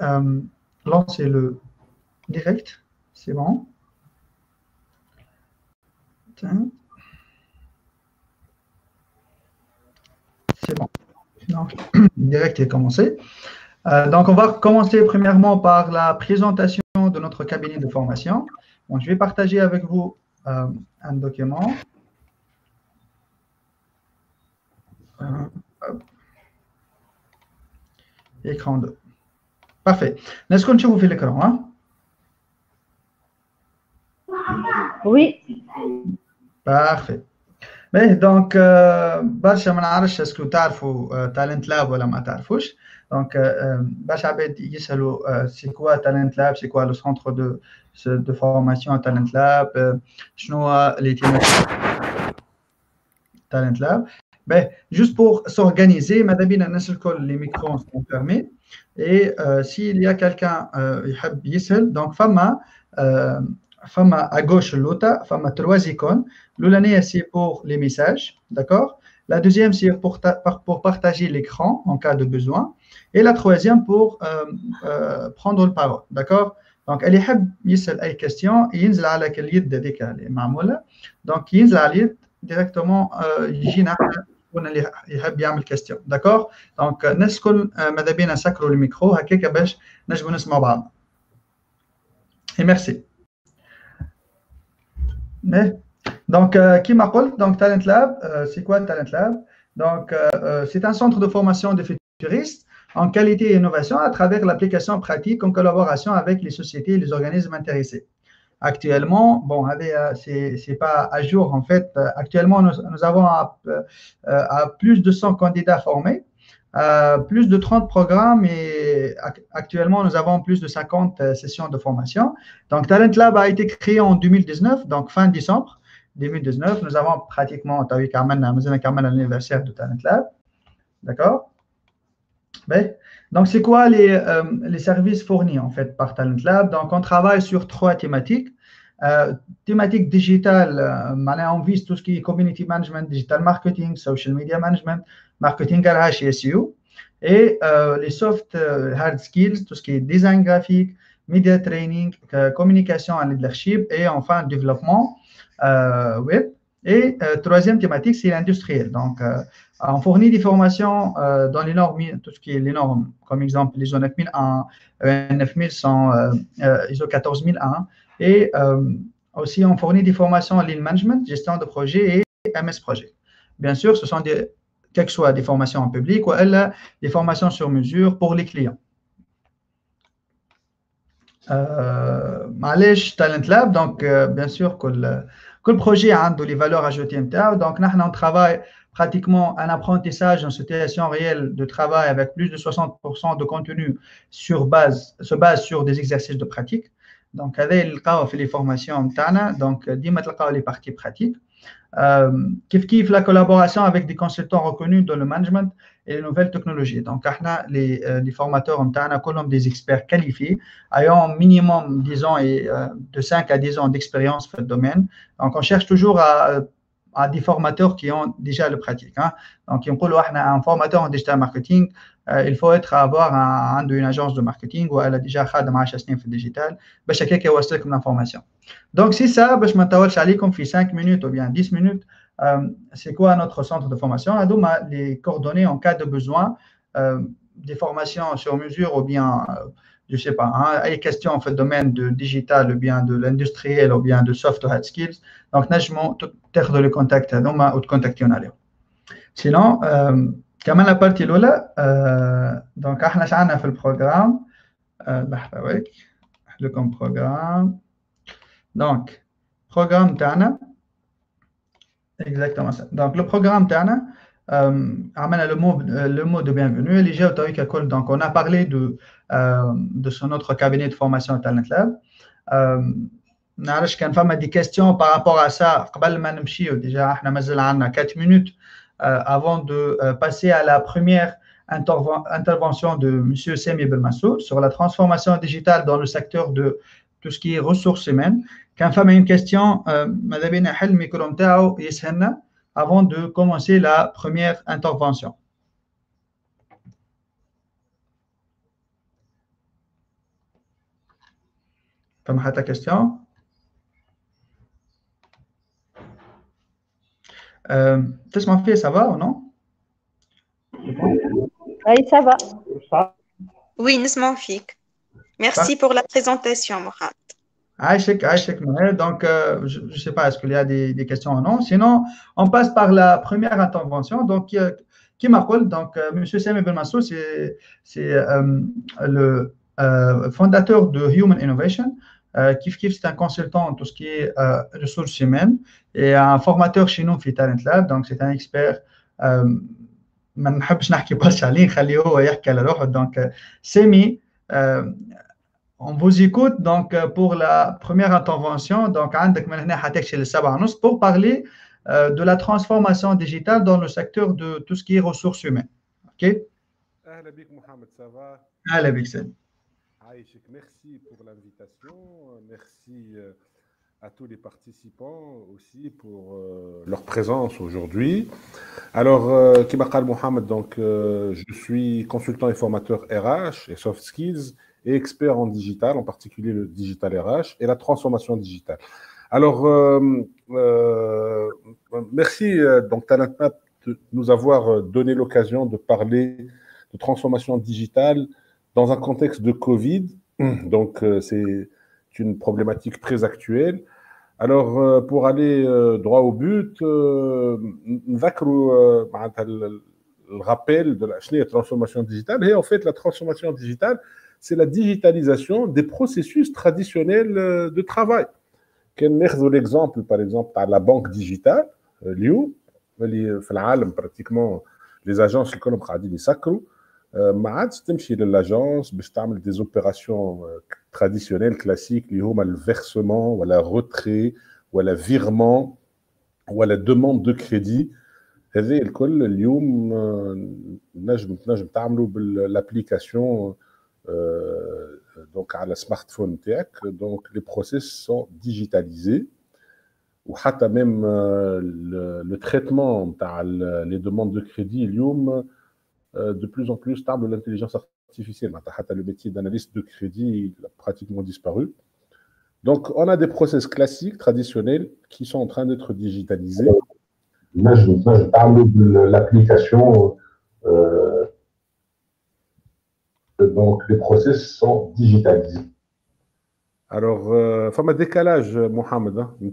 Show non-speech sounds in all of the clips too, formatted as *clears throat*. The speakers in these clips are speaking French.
euh, lancer le direct. C'est bon. C'est bon. Donc, *clears throat* direct est commencé. Euh, donc, on va commencer premièrement par la présentation de notre cabinet de formation. je vais partager avec vous euh, un document. Écran 2. Parfait. Est-ce qu'on vous fait l'écran hein? Oui. Parfait. Mais donc, برشا ما نعرفش اسكو تعرفوا تالنت لاب ولا ما تعرفوش دونك برشا عباد يسالوا سي كوا تالنت لاب سي كوا لو سونتر دو دو فورماسيون تالنت لاب شنو هو لي تالنت لاب Ben, juste pour s'organiser, madame, les micros sont fermés. Et euh, s'il y a quelqu'un qui euh, donc fama, euh, fama à gauche l'autre, fama trois icônes. L'une c'est pour les messages, d'accord La deuxième c'est pour, pour partager l'écran en cas de besoin. Et la troisième pour prendre le parole, d'accord donc, elle est يسال اي question ينزل على اليد هذيك اللي معموله donc ينزل على اليد directement يجينا يكون اللي يحب يعمل كاستيون داكور دونك الناس الكل ماذا بينا نسكروا الميكرو هكاك باش نجموا نسمعوا بعض اي ميرسي Donc, euh, qui m'a donc Talent Lab, euh, c'est quoi Talent Lab Donc, euh, c'est un centre de formation de futuristes en qualité et innovation à travers l'application pratique en collaboration avec les sociétés et les organismes intéressés. Actuellement, bon, euh, c'est pas à jour en fait. Euh, actuellement, nous, avons euh, plus de 100 candidats formés, plus de 30 programmes et actuellement, nous avons plus de 50 sessions de formation. Donc, Talent Lab a été créé en 2019, donc fin décembre 2019. Nous avons pratiquement, tu as vu Carmen, Carmen à l'anniversaire de Talent Lab. D'accord? Ben, donc, c'est quoi les, euh, les, services fournis en fait par Talent Lab? Donc, on travaille sur trois thématiques. Euh, thématique digitale, euh, on vise tout ce qui est community management, digital marketing, social media management, marketing RH et SEO. Et euh, les soft hard skills, tout ce qui est design graphique, media training, communication en leadership et enfin développement web. Et troisième thématique, c'est l'industriel. Donc, on fournit des formations euh, dans les normes, tout ce qui est les normes, comme exemple l'ISO 9001, 9100, euh, euh, ISO 14001. Et aussi, on fournit des formations en lean management, gestion de projet et MS projet. Bien sûr, ce sont des, que soient des formations en public ou elle, des formations sur mesure pour les clients. Euh, Talent Lab, donc bien sûr que le, que le projet a les valeurs ajoutées. Donc, nous, on travaille pratiquement un apprentissage en situation réelle de travail avec plus de 60% de contenu sur base, se base sur des exercices de pratique. Donc, avec les formations donc, les parties pratiques. Euh, kif la collaboration avec des consultants reconnus dans le management et les nouvelles technologies. Donc, les, euh, les formateurs ont des experts qualifiés, ayant minimum 10 ans et euh, de 5 à 10 ans d'expérience dans le domaine. Donc, on cherche toujours à à des formateurs qui ont déjà le pratique. Hein. Donc, on peut un formateur en digital marketing, euh, il faut être avoir un, une agence de marketing ou elle a déjà fait de digital, chacun qui a comme l'information. Donc, c'est ça, je m'intéresse comme fait 5 minutes ou bien 10 minutes. Euh, c'est quoi notre centre de formation? Les coordonnées en cas de besoin, euh, des formations sur mesure ou bien je ne sais pas, hein, les questions en fait, domaine de digital ou bien de l'industriel ou bien de soft hard skills. Donc, نجموا تاخذوا le contact هذوما ou contacter عليهم. Sinon, euh, كمان la partie الأولى euh, donc احنا شعنا في البروجرام لحظة ويك لكم programme. Donc, programme تاعنا exactement ça. Donc, le programme تاعنا euh, le mot, le mot de bienvenue. Donc, on a parlé de, euh, de son autre cabinet de formation à Talent Lab. Euh, نعرفش كان فما des questions par rapport à ça قبل ما نمشيو déjà احنا مازال عندنا 4 minutes euh, avant de euh, passer à la première intervention de monsieur Semi Belmassou sur la transformation digitale dans le secteur de tout ce qui est ressources humaines كان فما une question ماذا بينا حل الميكرو نتاعو يسهلنا avant de commencer la première intervention. Thomas, ta question? Euh, Qu'est-ce qu'on fait Ça va ou non? Oui, ça va. Oui, Nisman Fik. Merci pour la présentation, Mohamed. Donc, euh, je ne sais pas, est-ce qu'il y a des, questions ou non? Sinon, on passe par la première intervention. Donc, qui euh, m'appelle Donc, euh, M. Sam Ibn Massoud, c'est le fondateur de Human Innovation. Kif Kif, c'est un consultant en tout ce qui est ressources humaines et un formateur chez nous, في Talent Lab. Donc, c'est un expert. ما نحبش نحكي برشا عليه نخليه هو يحكي على روحه دونك سامي on vous écoute donc pour la première intervention donc عندك من هنا حتكشي للسبعة ونص pour parler euh, de la transformation digitale dans le secteur de tout ce qui est ressources humaines. OK أهلا بك محمد ça va أهلا بك سامي Merci pour l'invitation. Euh, merci euh, à tous les participants aussi pour euh, leur présence aujourd'hui. Alors, euh, Mohamed, donc, je suis consultant et formateur RH et soft skills et expert en digital, en particulier le digital RH et la transformation digitale. Alors, merci donc de nous avoir donné l'occasion de parler de transformation digitale dans un contexte de Covid. Donc, c'est une problématique très actuelle. Alors, euh, pour aller euh, droit au but, euh, le rappel de la transformation digitale. Et en fait, la transformation digitale, c'est la digitalisation des processus traditionnels de travail. L'exemple, par exemple, à la banque digitale, Liu, pratiquement les agences les sacros, ما عادش تمشي للاجونس باش تعمل دي اوبيراسيون تراديسيونيل كلاسيك اللي هما الفيرسمون ولا روتري ولا فيرمون ولا دوموند دو كريدي هذه الكل اليوم نجم تنجم تعملوا بالابليكاسيون دونك على سمارت فون تاعك دونك لي بروسيس سون ديجيتاليزي وحتى ميم لو تريتمون تاع لي دوموند دو كريدي اليوم Euh, de plus en plus stable de l'intelligence artificielle. Le métier d'analyste de crédit il a pratiquement disparu. Donc, on a des process classiques, traditionnels, qui sont en train d'être digitalisés. Là, je, parle de l'application. Euh, donc, les process sont digitalisés. Alors, euh, un décalage, Mohamed. Hein. Je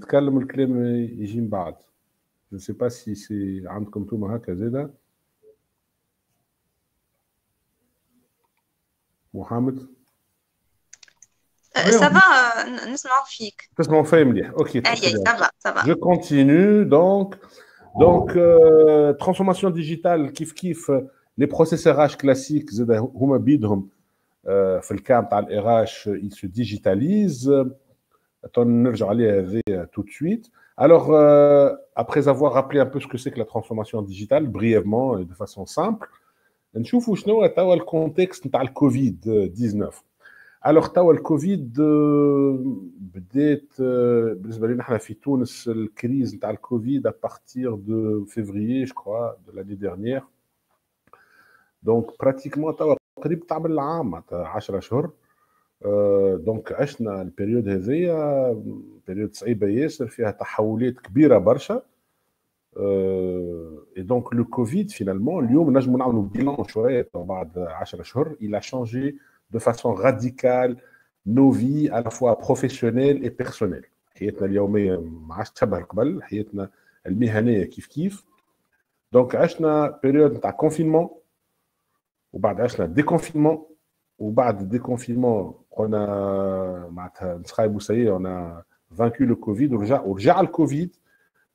ne sais pas si c'est comme tout, va. Je continue donc donc euh, transformation digitale كيف كيف les process RH classiques زاد هما بيدهم في الكام تاع الاي RH ils se digitalisent. نرجع عليها هذه tout de suite. Alors, euh, après avoir rappelé un peu ce que c'est que la transformation digitale, brièvement et de façon simple, نشوفوا شنو توا الكونتكست نتاع الكوفيد 19 الوغ توا الكوفيد بدات بالنسبة لنا إحنا في تونس الكريز نتاع الكوفيد ابارتير دو فيفريي جو كخوا دو لاني ديرنيير دونك براتيكمون توا قريب تعمل معناتها 10 اشهر دونك عشنا البيريود هذيا بيريود صعيبة ياسر فيها تحولات كبيرة برشا. et donc le Covid, finalement, il a changé de façon radicale nos vies à la fois professionnelles et personnelles. حياتنا اليومية ما عادش تشبه قبل حياتنا المهنية كيف كيف دونك عشنا بيريود نتاع كونفينمون وبعد عشنا ديكونفينمون وبعد الديكونفينمون قلنا معناتها نسخايبو سي اون فانكو لو كوفيد ورجع ورجع الكوفيد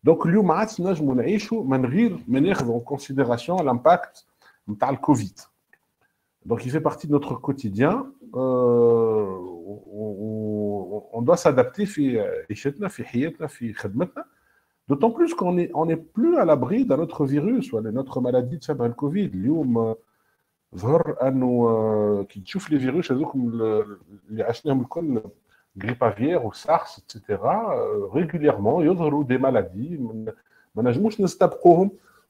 Donc, اليوم ما عادش نجموا نعيشوا من غير ما ناخذ en considération l'impact نتاع الكوفيد. Donc, il fait partie de notre quotidien. Euh, on, on doit s'adapter في عيشتنا في حياتنا في خدمتنا. D'autant plus qu'on n'est on est plus à l'abri d'un autre virus ولا notre maladie تشبه الكوفيد. اليوم ظهر انه كي تشوف لي فيروس هذوك اللي عشناهم الكل grippe aviaire ou SARS, etc., euh, régulièrement, il y a des maladies.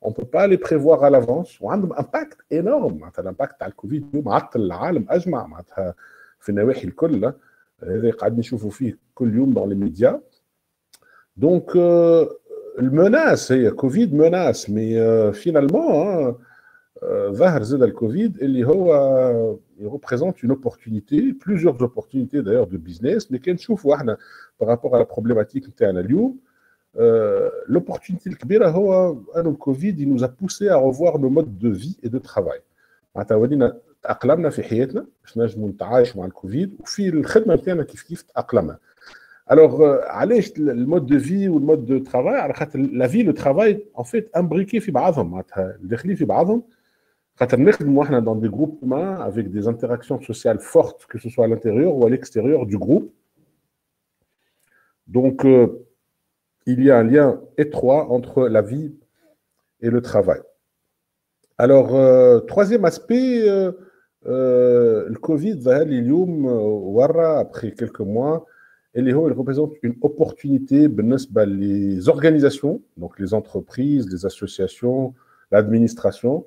On ne peut pas les prévoir à l'avance. On a un impact énorme. L'impact de la Covid, معطل العالم أجمع معناتها في النواحي الكل هذا قاعد نشوفوا فيه كل يوم dans les médias donc euh, المناس هي كوفيد مناس مي euh, finalement ظهر زاد الكوفيد اللي هو représente une opportunité plusieurs opportunités d'ailleurs de business mais كنشوفوا احنا par rapport à la problématique نتاعنا اليوم l'opportunité الكبيره هو انه الكوفيد il nous a poussé à revoir nos modes de vie et de travail معناتها ولينا تاقلمنا في حياتنا باش نجموا نتعايشوا مع الكوفيد وفي الخدمه نتاعنا كيف كيف تاقلمنا الوغ علاش المود دو في والمود دو ترافاي على خاطر لا في لو ترافاي ان فيت امبريكي في بعضهم معناتها داخلين في nous dans des groupes humains avec des interactions sociales fortes, que ce soit à l'intérieur ou à l'extérieur du groupe. Donc, euh, il y a un lien étroit entre la vie et le travail. Alors, euh, troisième aspect, euh, le Covid, l'Ilium, après quelques mois, et il représente une opportunité, bah, les organisations, donc les entreprises, les associations, l'administration,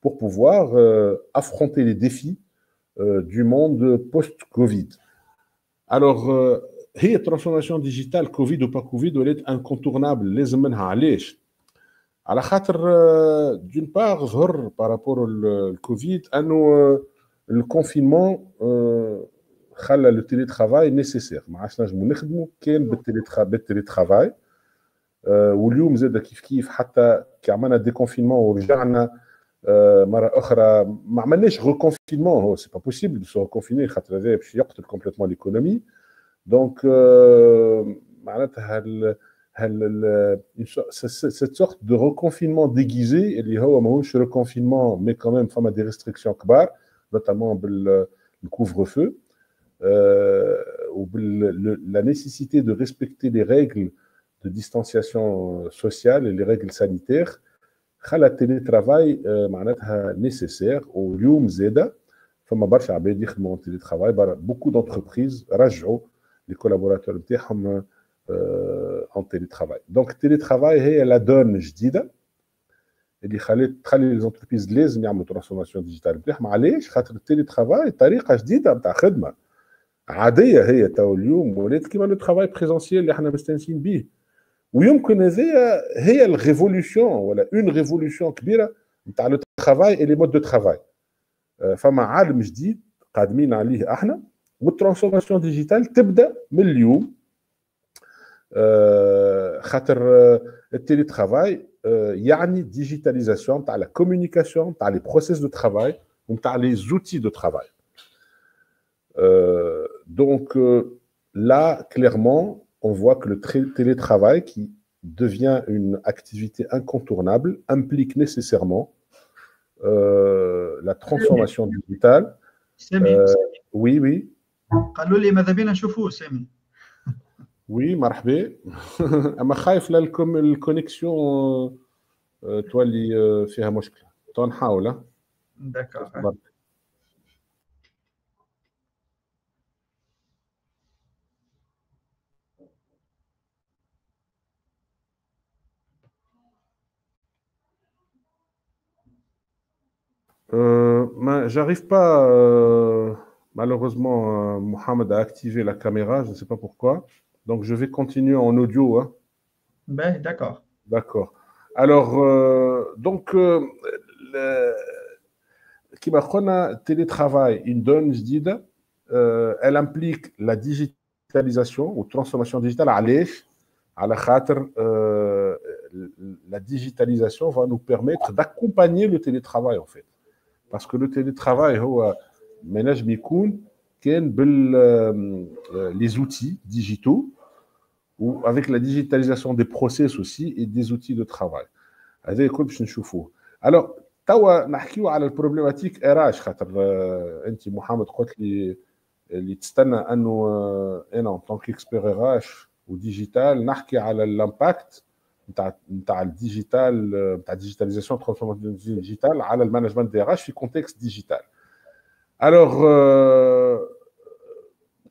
pour pouvoir euh, affronter les défis euh, du monde post-Covid. Alors, هي transformation digitale Covid ou pas Covid elle est incontournable لازم منها علاش على خاطر d'une part ظهر par rapport au Covid انه الكونفينمون خلى لو تيلي ترافاي نيسيسير ما عادش نجمو نخدمو كان بالتيلي ترافاي واليوم زاد كيف كيف حتى كي عملنا ديكونفينمون ورجعنا euh, مره اخرى ما عملناش ريكونفينمون هو سي با بوسيبل دو سو ريكونفيني خاطر هذا باش يقتل كومبليتمون ليكونومي دونك معناتها هال هال cette sorte de reconfinement déguisé اللي هو ماهوش reconfinement mais quand même فما دي ريستريكسيون كبار notamment بالcouvre-feu ou la nécessité de respecter les règles de distanciation sociale et les règles sanitaires خلى التيلي ترافاي معناتها نيسيسير واليوم زاده فما برشا عباد يخدموا تيلي ترافاي بوكو دونتربريز رجعوا لي كولابوراتور نتاعهم اون تيلي ترافاي دونك التيلي ترافاي هي لا دون جديدة اللي خلت تخلي لي زونتربريز لازم يعملوا ترانسفورماسيون ديجيتال نتاعهم علاش؟ خاطر التيلي ترافاي طريقة جديدة نتاع خدمة. عادية هي تو اليوم ولات كيما لو ترافاي بريزونسيال اللي إحنا مستانسين به ويمكن هذه هي الريفولوسيون ولا اون ريفولوسيون كبيره نتاع لو ترافاي اي لي مود دو ترافاي فما عالم جديد قادمين عليه احنا والترانسفورماسيون ديجيتال تبدا من اليوم خاطر التيلي ترافاي يعني ديجيتاليزاسيون تاع لا كومونيكاسيون تاع لي بروسيس دو ترافاي وتاع لي زوتي دو ترافاي دونك là clairement on voit que le télétravail, qui devient une activité incontournable, implique nécessairement euh, la transformation digitale. Euh, oui, oui. Oui, marhaba. اما خايف لا الكونيكسيون تولي فيها مشكله تو نحاول Euh, j'arrive pas, euh, malheureusement, euh, Mohamed a activé la caméra, je ne sais pas pourquoi. Donc, je vais continuer en audio. Hein. Ben, d'accord. D'accord. Alors, donc, le... Télétravail, une donne, elle implique la digitalisation ou transformation digitale. Allez, à la la digitalisation va nous permettre d'accompagner le télétravail, en fait Parce que le télétravail, ménage يكون كان les outils digitaux ou avec la digitalisation des process aussi et des outils de travail. هذا الكل باش نشوفوه. Alors توا نحكيو على البروبليماتيك ار اش خاطر انت محمد قلت لي اللي تستنى انه انا ان طونك اكسبير ار اش وديجيتال نحكي على الامباكت نتاع نتاع الديجيتال نتاع الديجيتاليزاسيون ترانسفورماسيون ديجيتال على المانجمنت دي ار اش في كونتكست ديجيتال الوغ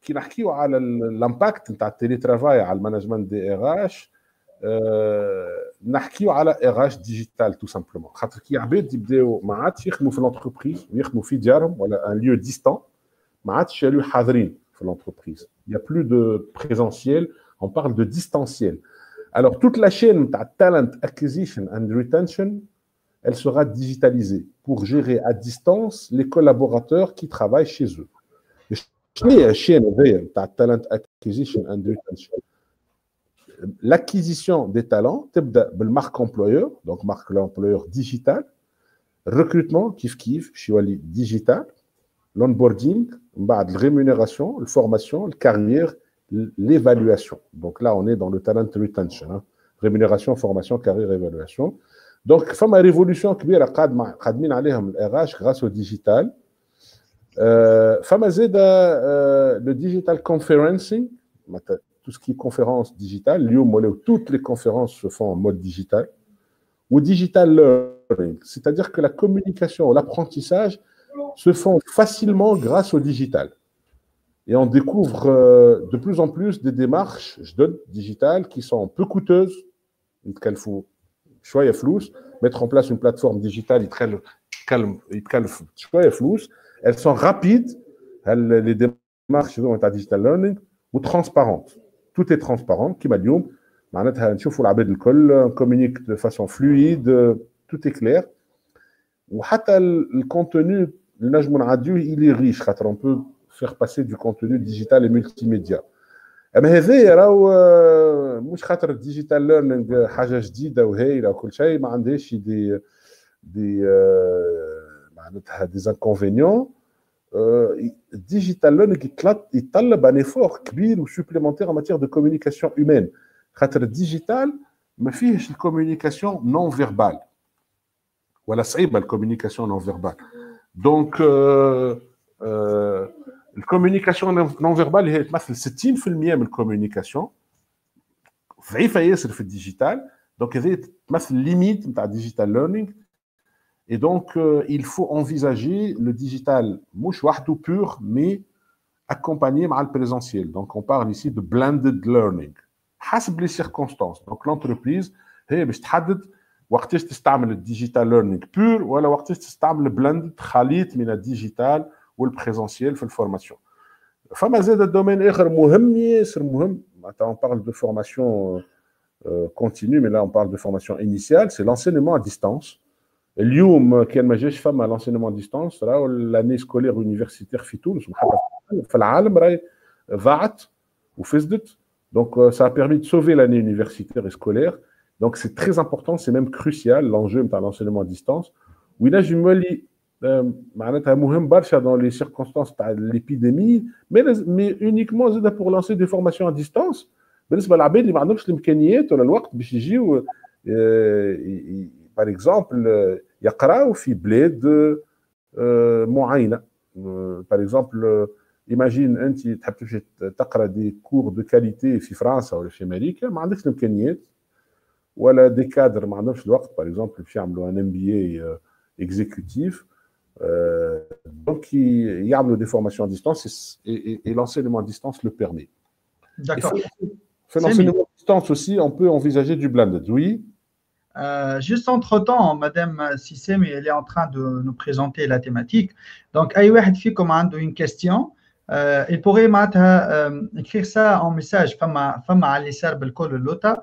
كي نحكيو على الامباكت نتاع التيلي ترافاي على المانجمنت دي ار اش نحكيو على ار اش ديجيتال تو سامبلومون خاطر كي عباد يبداو ما عادش يخدموا في لونتربريز ويخدموا في ديارهم ولا ان ليو ديستون ما عادش يالو حاضرين في l'entreprise. Il n'y a plus de présentiel, on parle de distanciel. Alors, toute la chaîne de talent acquisition and retention, elle sera digitalisée pour gérer à distance les collaborateurs qui travaillent chez eux. Talent acquisition and retention. L'acquisition des talents, le marque employeur, donc marque l'employeur digital, recrutement, kif kif, chiwali digital, l'onboarding, la rémunération, la formation, la carrière, l'évaluation. Donc là, on est dans le talent retention. Hein. Rémunération, formation, carrière, évaluation. Donc, femme à révolution كبيرة قادمة قادمين عليهم الRH grâce au digital. Euh, femme à le digital conferencing, tout ce qui est conférence digitale, où toutes les conférences se font en mode digital. Ou digital learning, c'est-à-dire que la communication, l'apprentissage se font facilement grâce au digital. Et on découvre euh, de plus en plus des démarches, je donne, digitales, qui sont peu coûteuses. Il faut choisir flous, mettre en place une plateforme digitale, il choisir flous. Elles sont rapides, les démarches sont à digital learning, ou transparentes. Tout est transparent, qui m'a dit, on communique de façon fluide, tout est clair. Ou le contenu, le radio, il est riche, on peut faire passer du contenu digital et multimédia. اما هذايا راهو مش خاطر الديجيتال ليرنينغ حاجه جديده وهايله وكل شيء ما عندهاش دي دي معناتها دي انكونفينيون الديجيتال ليرنينغ يتطلب ان ايفور كبير وسوبليمونتير ان ماتير دو كوميونيكاسيون هيومان خاطر الديجيتال ما فيهش الكوميونيكاسيون نون فيربال ولا صعيبه الكوميونيكاسيون نون فيربال دونك الكوميونيكاسيون نون فيربال هي تمثل 60% من الكوميونيكاسيون ضعيفه ياسر في الديجيتال دونك هذه تمثل ليميت نتاع الديجيتال ليرنينغ Et donc, euh, il faut envisager le digital, mouche wahdo pur, mais accompagné par le présentiel. Donc, on parle ici de blended learning. حسب les circonstances. Donc, l'entreprise, هي باش تحدد وقتاش تستعمل الديجيتال ليرنينغ بور ولا وقتاش تستعمل بلند خليط من الديجيتال والبريزونسيال في الفورماسيون فما زاد الدومين اخر مهم ياسر مهم معناتها on parle de formation euh, continue mais là on parle de formation initiale c'est l'enseignement à distance اليوم كان ما جاش فما لونسينمون ديستانس راهو لاني سكولير يونيفرسيتير في تونس في العالم راهي ضاعت وفسدت دونك ça a permis de sauver l'année universitaire et scolaire donc c'est très important c'est même crucial l'enjeu نتاع l'enseignement à distance وينجم يولي معناتها مهم برشا dans les circonstances تاع l'épidémie mais mais uniquement زاد pour lancer des formations à distance بالنسبه للعباد اللي ما عندهمش الامكانيات ولا الوقت باش يجيو par exemple يقراو في بلاد معينه par exemple imagine انت تحب تمشي تقرا دي كور دو كاليتي في فرنسا ولا في امريكا ما عندكش الامكانيات ولا دي كادر ما عندهمش الوقت باغ اكزومبل باش يعملوا ان ام بي اي اكزيكوتيف Euh, donc, il y a des formations à distance et, et, et l'enseignement à distance le permet. D'accord. L'enseignement à distance aussi, on peut envisager du blended, oui. Euh, juste entre-temps, Madame Sissem, elle est en train de nous présenter la thématique. Donc, Aïwahed fait commande une question. Euh, il pourrait euh, écrire ça en message. Femme à l'essai, le l'autre.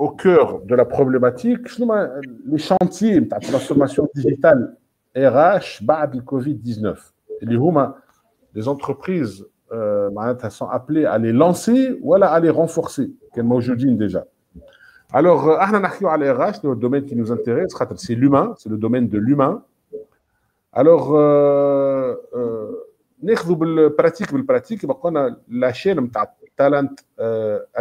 au cœur de la problématique, les chantiers de la transformation digitale RH بعد le Covid-19 اللي هما les entreprises euh, sont appelés à les lancer ou à les renforcer, comme aujourd'hui déjà. Alors, euh, les RH, le domaine qui nous intéresse, c'est l'humain, c'est le domaine de l'humain. Alors, ناخذوا بالبراتيك بالبراتيك بقى la chaîne نتاع talent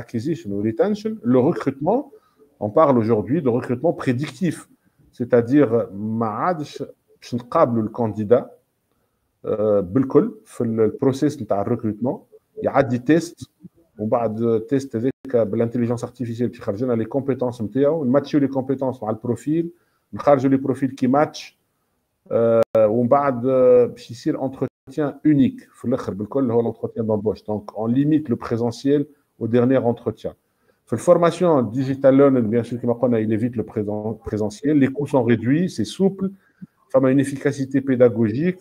acquisition ou retention le recrutement on parle aujourd'hui de recrutement prédictif c'est-à-dire ما عادش باش نقابلوا الكانديدا بالكل في البروسيس نتاع الريكروتمون يعدي تيست ومن بعد تيست هذاك بالانتيليجنس ارتيفيسيال باش يخرج لنا لي كومبيتونس نتاعو نماتشيو لي كومبيتونس مع البروفيل نخرجوا لي بروفيل كي ماتش ومن بعد باش يصير entretien unique. l'entretien d'embauche. Donc, on limite le présentiel au dernier entretien. La formation digital learning, bien sûr, il évite le présentiel. Les coûts sont réduits, c'est souple, ça a une efficacité pédagogique,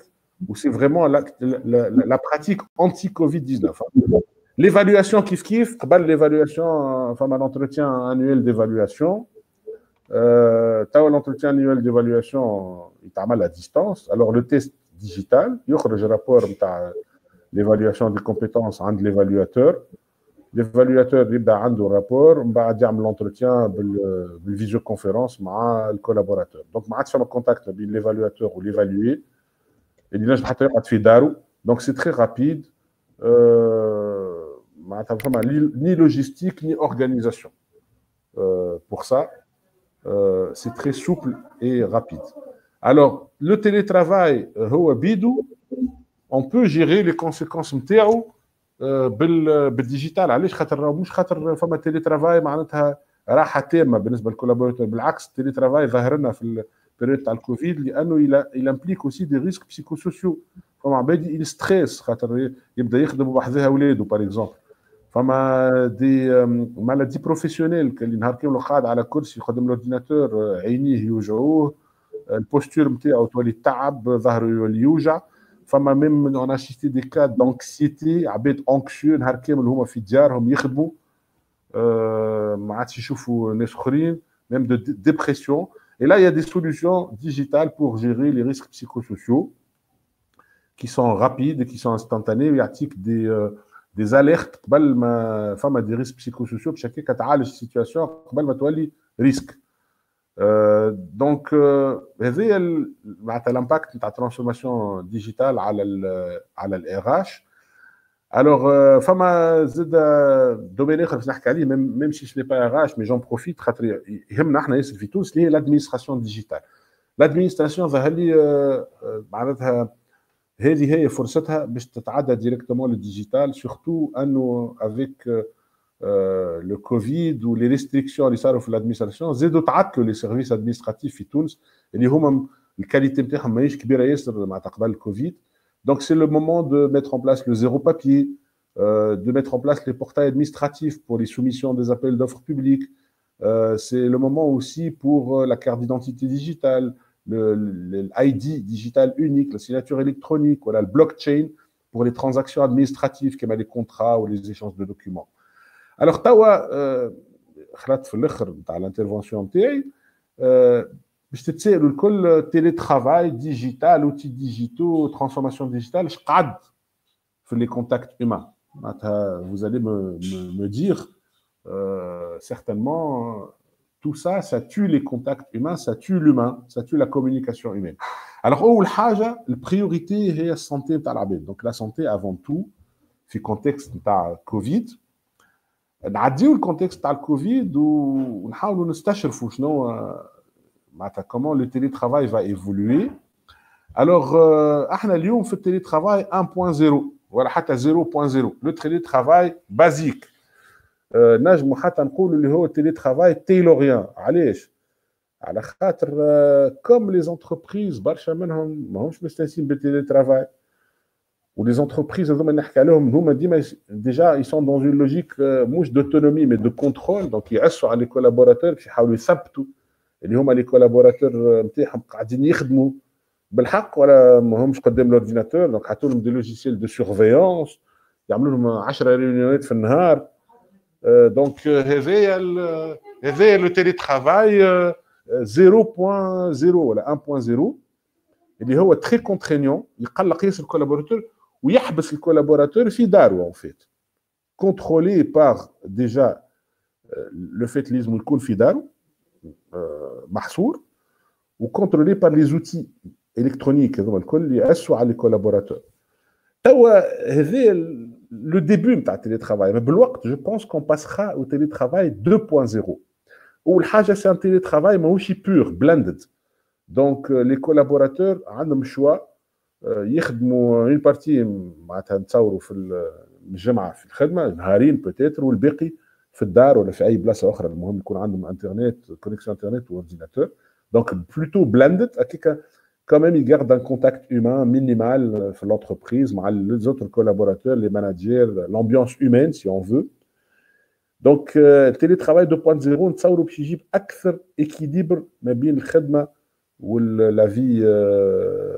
où c'est vraiment la, pratique anti-Covid-19. Hein. L'évaluation kiff-kiff, l'évaluation, euh, enfin, l'entretien annuel d'évaluation. Euh, l'entretien annuel d'évaluation, il mal à distance. Alors, le test digital, il y a le rapport l'évaluation des compétences entre l'évaluateur. L'évaluateur, il a un rapport, il va l'entretien de la visioconférence avec le collaborateur. Donc, il y a un contact avec l'évaluateur ou l'évalué. Donc, c'est très rapide. Euh, ni logistique, ni organisation. Euh, pour ça, euh, c'est très souple et rapide. Alors, le télétravail, on peut gérer les conséquences نتاعو بالديجيتال علاش خاطر مش خاطر فما تيلي ترافاي معناتها راحه تامه بالنسبه للكولابوراتور بالعكس التيلي ترافاي ظهر لنا في البيريود تاع الكوفيد لانه il امبليك اوسي دي ريسك بسيكوسوسيو فما عباد يستريس خاطر يبدا يخدم بحذاها اولاده باغ اكزومبل فما دي مالادي بروفيسيونيل اللي نهار كامل قاعد على كرسي يخدم الاورديناتور عينيه يوجعوه البوستور نتاعو تولي تعب ظهره يولي يوجع فما ميم اون اسيستي دي كا دونكسيتي عباد اونكسيو نهار كامل هما في ديارهم يخدموا ما عادش يشوفوا ناس اخرين ميم دو ديبرسيون Et là, il y a des solutions digitales pour gérer les risques psychosociaux qui sont rapides, qui sont instantanées. Il y a des, euh, des alertes قبل ما فما des risques psychosociaux باش هكاك تعالج السيتواسيون قبل ما تولي ريسك. دونك هذه معناتها الامباكت نتاع الترانسفورماسيون ديجيتال على ال على الاي اش الوغ فما زاد دومين اخر باش نحكي عليه ميم سي سني با ار اش مي جون بروفيت خاطر يهمنا احنا ياسر في تونس اللي هي لادمينستراسيون ديجيتال لادمينستراسيون ظهر لي معناتها هذه هي فرصتها باش تتعدى ديريكتومون للديجيتال سورتو انه افيك لو كوفيد ولي ريستريكسيون اللي صاروا في الادمينستراسيون زادوا تعطلوا لي سيرفيس ادمينستراتيف في تونس اللي هما الكاليتي نتاعهم ماهيش كبيره ياسر معناتها قبل الكوفيد دونك سي لو مومون دو ميتر ان بلاس لو زيرو بابي de mettre en place les portails administratifs pour les soumissions des appels d'offres publics. Euh, c'est le moment aussi pour la carte d'identité digitale, le, l'ID digital unique, la signature électronique, voilà, le blockchain pour les transactions administratives comme les contrats ou les échanges de documents. Alors, Tawa, euh, l'intervention نتاعي باش تتسائلوا الكل télétravail digital outils digitaux transformation digitale اش قعد في les contacts humains vous allez me, me, me dire euh, certainement tout ça, ça tue les contacts humains, ça tue l'humain, ça tue la communication humaine. Alors, oh, la priorité est la santé de Donc, la santé avant tout, في contexte de Covid. نعديو الكونتكست تاع الكوفيد ونحاولوا نستشرفوا شنو معناتها comment le télétravail va évoluer. Alors, احنا اليوم في التيليترافاي 1.0 ولا حتى 0.0 le télétravail basique. نجموا حتى نقولوا اللي هو التيلي ترافاي تايلوريان علاش؟ على خاطر كوم لي زونتربريز برشا منهم ماهمش مستانسين بالتيلي ترافاي ولي زونتربريز هذوما نحكي عليهم هما ديما ديجا اي سون دون اون لوجيك مش دوتونومي مي دو كونترول دونك يعسوا على لي كولابوراتور باش يحاولوا يثبتوا اللي هما لي كولابوراتور نتاعهم قاعدين يخدموا بالحق ولا ماهمش قدام الاورديناتور دونك حطوا لهم دي لوجيسيال دو سورفيونس يعملوا لهم 10 ريونيونات في النهار دونك هذايا هذايا لو تيلي ترافاي 0.0 ولا 1.0 اللي هو تري كونترينيون يقلق ياسر الكولابوراتور ويحبس الكولابوراتور في دارو en fait contrôlé par déjà le fait اللي لازم يكون في دارو محصور وكونترولي par les outils électroniques هذوما الكل اللي يأسوا على les collaborateurs توا هذا le début نتاع التيلي mais بالوقت je pense qu'on passera au télétravail 2.0 والحاجه سي ان تيلي ترافاي ماهوش بور بلندد دونك لي كولابوراتور عندهم شوا يخدموا اون بارتي معناتها نتصوروا في الجمعه في الخدمه نهارين بوتيتر والباقي في الدار ولا في اي بلاصه اخرى المهم يكون عندهم انترنت كونيكسيون انترنت واورديناتور دونك بلوتو بلندد هكاك quand même, il garde un contact humain minimal في l'entreprise مع les autres collaborateurs, les managers, l'ambiance humaine, si on veut. دونك التيلي ترافاي 2.0 نتصوروا باش يجيب اكثر اكيليبر ما بين الخدمه ولا في بيرسونيل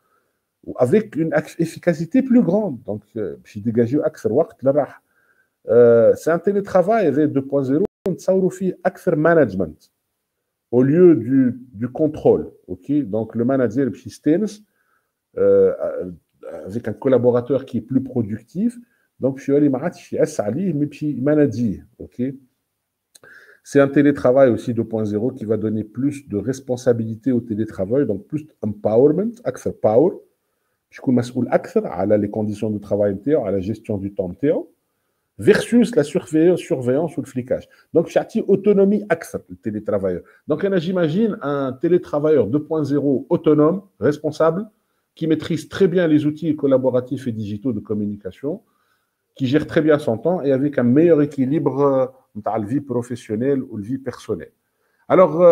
avec une efficacité plus grande. Donc, je dégage accès le C'est un télétravail 2.0, on management au lieu du, du contrôle. Okay Donc, le manager est euh, euh, avec un collaborateur qui est plus productif. Donc, je suis allé mais puis manager. Okay c'est un télétravail aussi 2.0 qui va donner plus de responsabilité au télétravail, donc plus empowerment, access power, Je suis à les conditions de travail, à la gestion du temps, versus la surveillance ou le flicage. Donc, j'ai autonomie accès le télétravailleur. Donc, j'imagine un télétravailleur 2.0 autonome, responsable, qui maîtrise très bien les outils collaboratifs et digitaux de communication, qui gère très bien son temps et avec un meilleur équilibre entre la vie professionnelle ou la vie personnelle. Alors,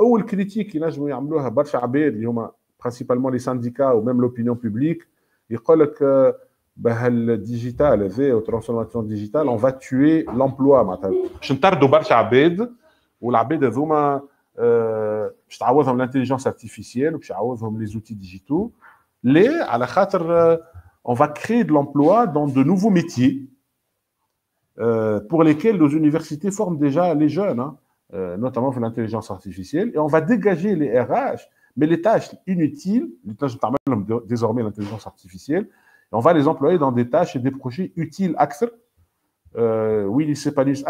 أول critique ينجموا يعملوها برشا عباد اللي هما principalement les syndicats ou même l'opinion publique, ils croient que bah, le digital, la transformation digitale, on va tuer l'emploi. Je ne tarde pas à Abed, ou l'Abed, oh, euh, je t'avoir l'intelligence artificielle, je t'avoir les outils digitaux. Les, à la khater, euh, on va créer de l'emploi dans de nouveaux métiers euh, pour lesquels nos universités forment déjà les jeunes, hein. notamment pour l'intelligence artificielle, et on va dégager les RH mais les tâches inutiles, les tâches désormais l'intelligence artificielle, on va les employer dans des tâches et des projets utiles AXR, euh, où ils s'épanouissent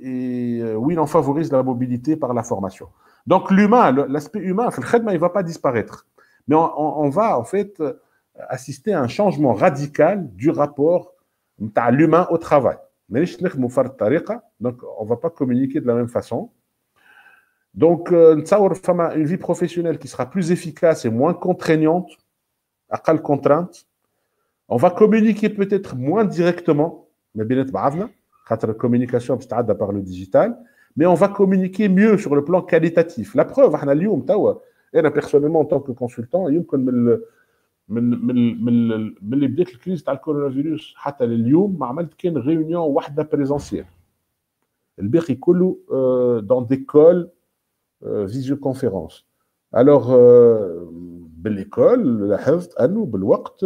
et euh, où ils en favorisent la mobilité par la formation. Donc l'humain, l'aspect humain, il ne va pas disparaître, mais on, on, on va en fait assister à un changement radical du rapport de l'humain au travail. Donc, on ne va pas communiquer de la même façon. Donc, une vie professionnelle qui sera plus efficace et moins contraignante, à quelle contrainte. On va communiquer peut-être moins directement, mais bien être la communication par le digital, mais on va communiquer mieux sur le plan qualitatif. La preuve, personnellement, en tant que consultant, من من من من اللي بدات الكريز تاع الكورونا فيروس حتى لليوم ما عملت كان ريونيون واحده بريزونسيال الباقي كله دون دي كول فيزيو كونفيرونس الوغ بالايكول لاحظت انه بالوقت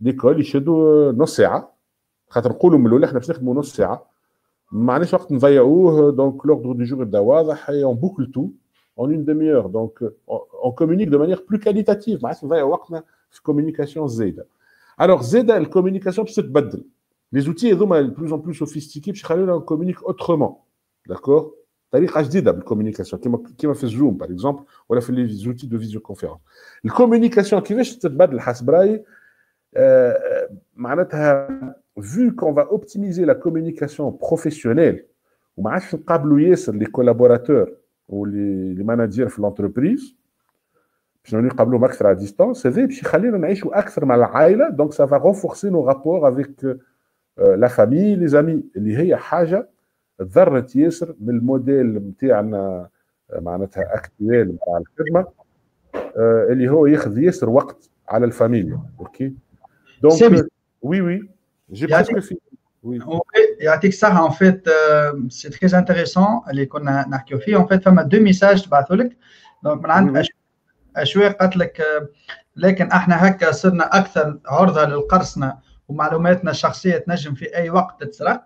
ليكول يشدوا نص ساعه خاطر نقولوا من الاول احنا باش نخدموا نص ساعه ما عندناش وقت نضيعوه دونك لوردر دو جور يبدا واضح اي اون بوكل تو اون اون ديمي اور دونك اون كومونيك دو مانيير بلو كاليتاتيف ما عادش نضيعوا وقتنا في كوميونيكاسيون زايده الوغ زاده الكوميونيكاسيون باش تتبدل لي زوتي هذوما بلوز اون بلوس سوفيستيكي باش يخليونا كومونيك اوترومون داكور طريقه جديده بالكوميونيكاسيون كيما كيما في الزوم باغ اكزومبل ولا في لي زوتي دو فيزيو كونفيرونس الكوميونيكاسيون كيفاش تتبدل حسب رايي آه معناتها vu qu'on va optimiser la communication professionnelle وما عادش نقابلوا ياسر لي كولابوراتور ولي ماناجير في l'entreprise باش نقابلوهم اكثر على ديستونس هذا باش يخلينا نعيشوا اكثر مع العائله دونك سافا رونفورسي نو رابور افيك لا تضرت ياسر من الموديل نتاعنا معناتها اكتويل نتاع الخدمة اللي هو ياخذ ياسر وقت على الفاميليا أوكي؟ دونك وي وي presque fini. Oui. يعطيك الصحة en fait c'est très intéressant اللي كنا نحكيو فيه. En fait فما دو ميساج تبعثوا لك. دونك من عند أشواق قالت لك لكن إحنا هكا صرنا أكثر عرضة للقرصنة ومعلوماتنا الشخصية تنجم في أي وقت تتسرق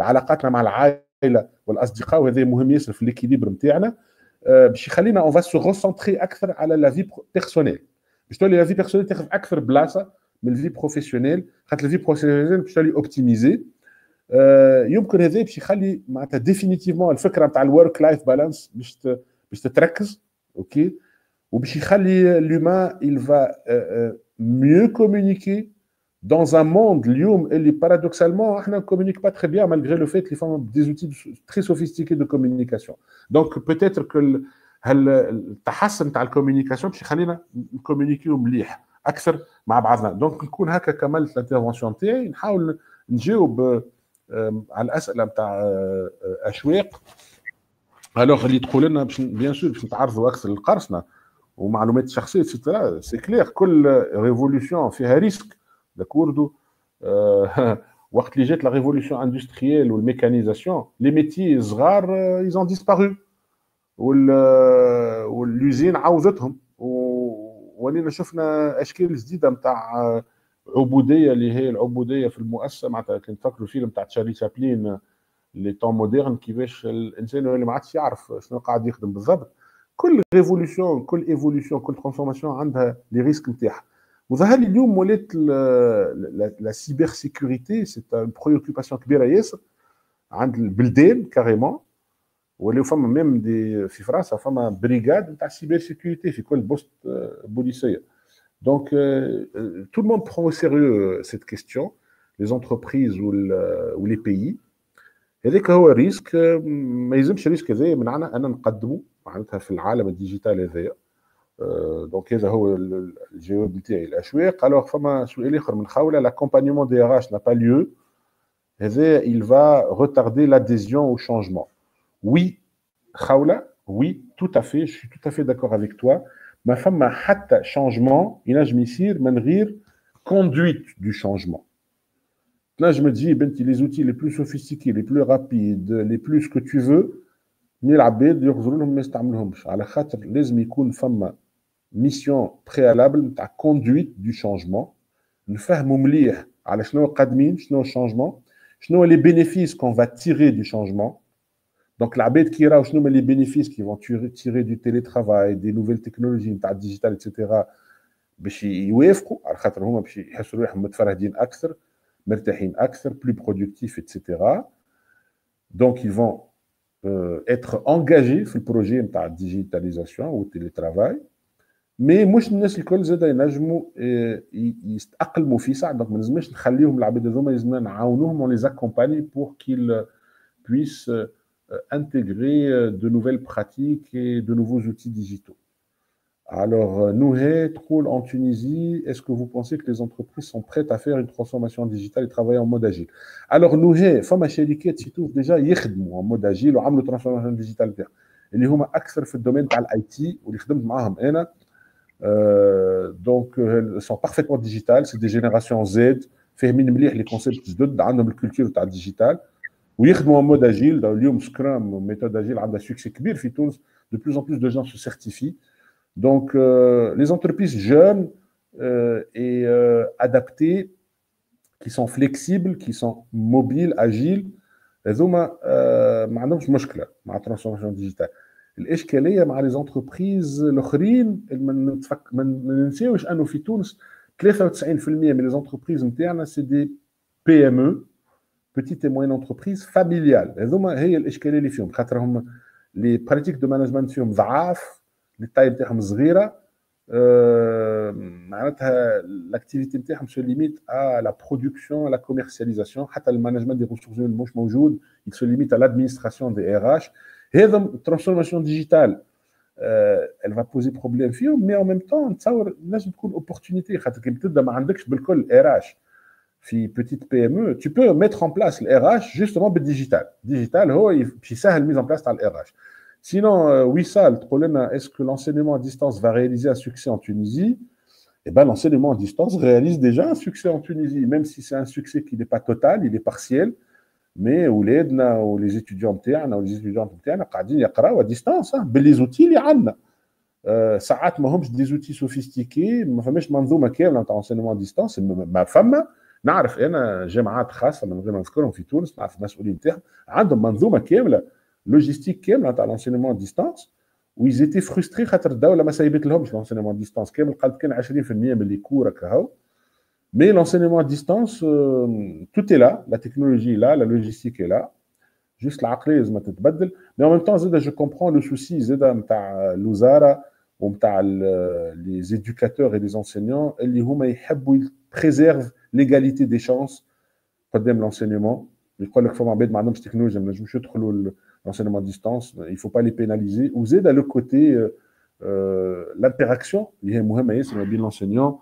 لعلاقاتنا مع العائلة والأصدقاء وهذا مهم ياسر في ليكيليبر نتاعنا باش يخلينا اون فا سو أكثر على لا في بيرسونيل باش تولي لا في بيرسونيل تاخذ أكثر بلاصة من الفي بروفيسيونيل خاطر الفي بروفيسيونيل باش تولي اوبتيميزي يمكن هذا باش يخلي معناتها ديفينيتيفمون الفكرة نتاع الورك لايف بالانس باش باش تتركز أوكي؟ وباش يخلي لومان il va mieux communiquer dans un monde اليوم اللي paradoxalement احنا communique pas très bien malgré le fait qu'ils font des outils très sophistiqués de communication donc peut-être que التحسن تاع الكوميونيكاسيون باش يخلينا نكوميونيكيو مليح اكثر مع بعضنا دونك نكون هكا كملت الانترفونسيون تاعي نحاول نجاوب على الاسئله نتاع اشواق الوغ اللي تقول لنا باش بيان سور باش نتعرضوا اكثر للقرصنه ومعلومات شخصيه اكسترا سي كلير كل ريفولوسيون فيها ريسك داكوردو وقت اللي جات لا ريفولوسيون اندستريال والميكانيزاسيون لي ميتي صغار ايزون ديسبارو وال واليوزين عوضتهم ولينا شفنا اشكال جديده نتاع عبوديه اللي هي العبوديه في المؤسسه معناتها كنت تفكروا الفيلم تاع تشارلي شابلين لي طون موديرن كيفاش الانسان اللي ما عادش يعرف شنو قاعد يخدم بالضبط كل ريفولوسيون كل ايفولوسيون كل ترانسفورماسيون عندها لي ريسك نتاعها وظهر لي اليوم ولات لا سيبر سيكوريتي سي بريوكيباسيون كبيره ياسر عند البلدان كاريمون ولاو فما ميم دي في فرنسا فما بريغاد نتاع سيبر سيكوريتي في كل بوست بوليسيه دونك تو الموند برون au sérieux cette question les entreprises ou, le, ou les pays هذاك هو ريسك ما يلزمش الريسك هذايا منعنا ان نقدمه معناتها في العالم الديجيتال هذايا دونك هذا هو الجواب نتاعي الاشواق الوغ فما سؤال اخر من خوله لاكومبانيمون دي ار اش نا با ليو هذا il va retarder l'adhésion au changement oui خوله oui tout à fait je suis tout à fait d'accord avec toi ما فما حتى changement ينجم يصير من غير conduite du changement Là, je me dis, ben, les outils les plus sophistiqués, les plus rapides, les plus que tu veux, mais العباد يغزروا لهم ما يستعملوهمش على خاطر لازم يكون فما ميسيون بريالابل نتاع كوندويت دو شانجمون نفهموا مليح على شنو قادمين شنو الشانجمون شنو لي بينيفيس كون فا تيري دو شانجمون دونك العباد كي يراو شنو هما لي بينيفيس كي فون تيري دو تيلي ترافاي دي نوفيل تكنولوجي نتاع الديجيتال اتسيتيرا باش يوافقوا على خاطر هما باش يحسوا روحهم متفرهدين اكثر مرتاحين اكثر plus productifs etc donc ils vont euh, être engagés في البروجي نتاع الديجيتاليزاسيون والتيليترافاي مي مش الناس الكل زاد ينجموا يستأقلموا في ساعه دونك ما لازمناش نخليهم العباد هذوما لازمنا نعاونوهم اون لي زاكومباني بور كيل puissent intégrer de nouvelles pratiques et de nouveaux outils digitaux. Alors, Nouhé, Troul en Tunisie, est-ce que vous pensez que les entreprises sont prêtes à faire une transformation digitale et travailler en mode agile Alors, Nouhé, فما شركات سيتوف ديجا يخدموا en mode agile وعملوا transformation digitale تاعهم اللي هما اكثر في الدومين تاع الاي تي واللي خدمت معاهم انا دونك سون بارفيتمون ديجيتال سي دي جينيراسيون زد فاهمين مليح لي كونسيبت جدد عندهم الكولتور تاع الديجيتال ويخدموا en mode agile اليوم سكرام ميثود اجيل عندها سوكسي كبير في تونس de plus en plus de gens se certifient Donc, euh, les entreprises jeunes euh, et euh, adaptées, qui sont flexibles, qui sont mobiles, agiles, هذوما ما عندهمش مشكله مع الترانسفورماسيون ديجيتال الاشكاليه مع لي زونتربريز الاخرين ما ننساوش انه في تونس 93% من لي زونتربريز نتاعنا سي دي بي ام او بتيت اي موين انتربريز فاميليال هذوما هي الاشكاليه اللي فيهم خاطر هم لي براتيك دو مانجمنت فيهم ضعاف التايب تاعهم صغيره l'activité نتاعهم se limite à la production, à la commercialisation, حتى le management des ressources humaines مش موجود, il se limite à l'administration des RH. هذا transformation digitale elle va poser problème فيهم mais en même temps نتصور لازم تكون opportunité خاطر كي تبدا ما عندكش بالكل RH في petite PME tu peux mettre en place le RH justement بالديجيتال digital هو باش يسهل mise en place تاع ال RH Sinon, euh, Wissal, le problème, est-ce que l'enseignement à distance va réaliser un succès en Tunisie Eh bien, l'enseignement à distance réalise déjà un succès en Tunisie, même si c'est un succès qui n'est pas total, il est partiel. مي ولادنا ولي زيتيديون نتاعنا ولي زيتيديون نتاعنا قاعدين يقراوا آه، ديستانس باللي زوتي اللي عندنا. آه، ساعات ماهمش دي زوتي سوفيستيكي ما فماش منظومة كاملة نتاع انسينمون ديستانس ما فما. نعرف أنا جامعات خاصة من غير ما نذكرهم في تونس نعرف المسؤولين نتاعهم عندهم منظومة كاملة لوجيستيك كاملة نتاع لونسينمون ديستانس ويزيتي فرستري خاطر الدولة ما سايبت لهمش لونسينمون ديستانس كامل قالت كان 20% من لي كور هاو. mais l'enseignement à distance euh, tout est là la technologie est là la logistique est là juste العقليه لازم تتبدل mais en même temps زاد je comprends le souci زاد نتاع الوزاره ومتاع les éducateurs et les enseignants اللي هما يحبوا préservent l'égalité des chances قدام l'enseignement يقول لك فما عباد ما عندهمش تكنولوجيا ما نجموش يدخلوا l'enseignement à distance, il ne faut pas les pénaliser. Ou Z, à le côté, euh, euh, l'interaction, c'est l'enseignant ou, le, ou les,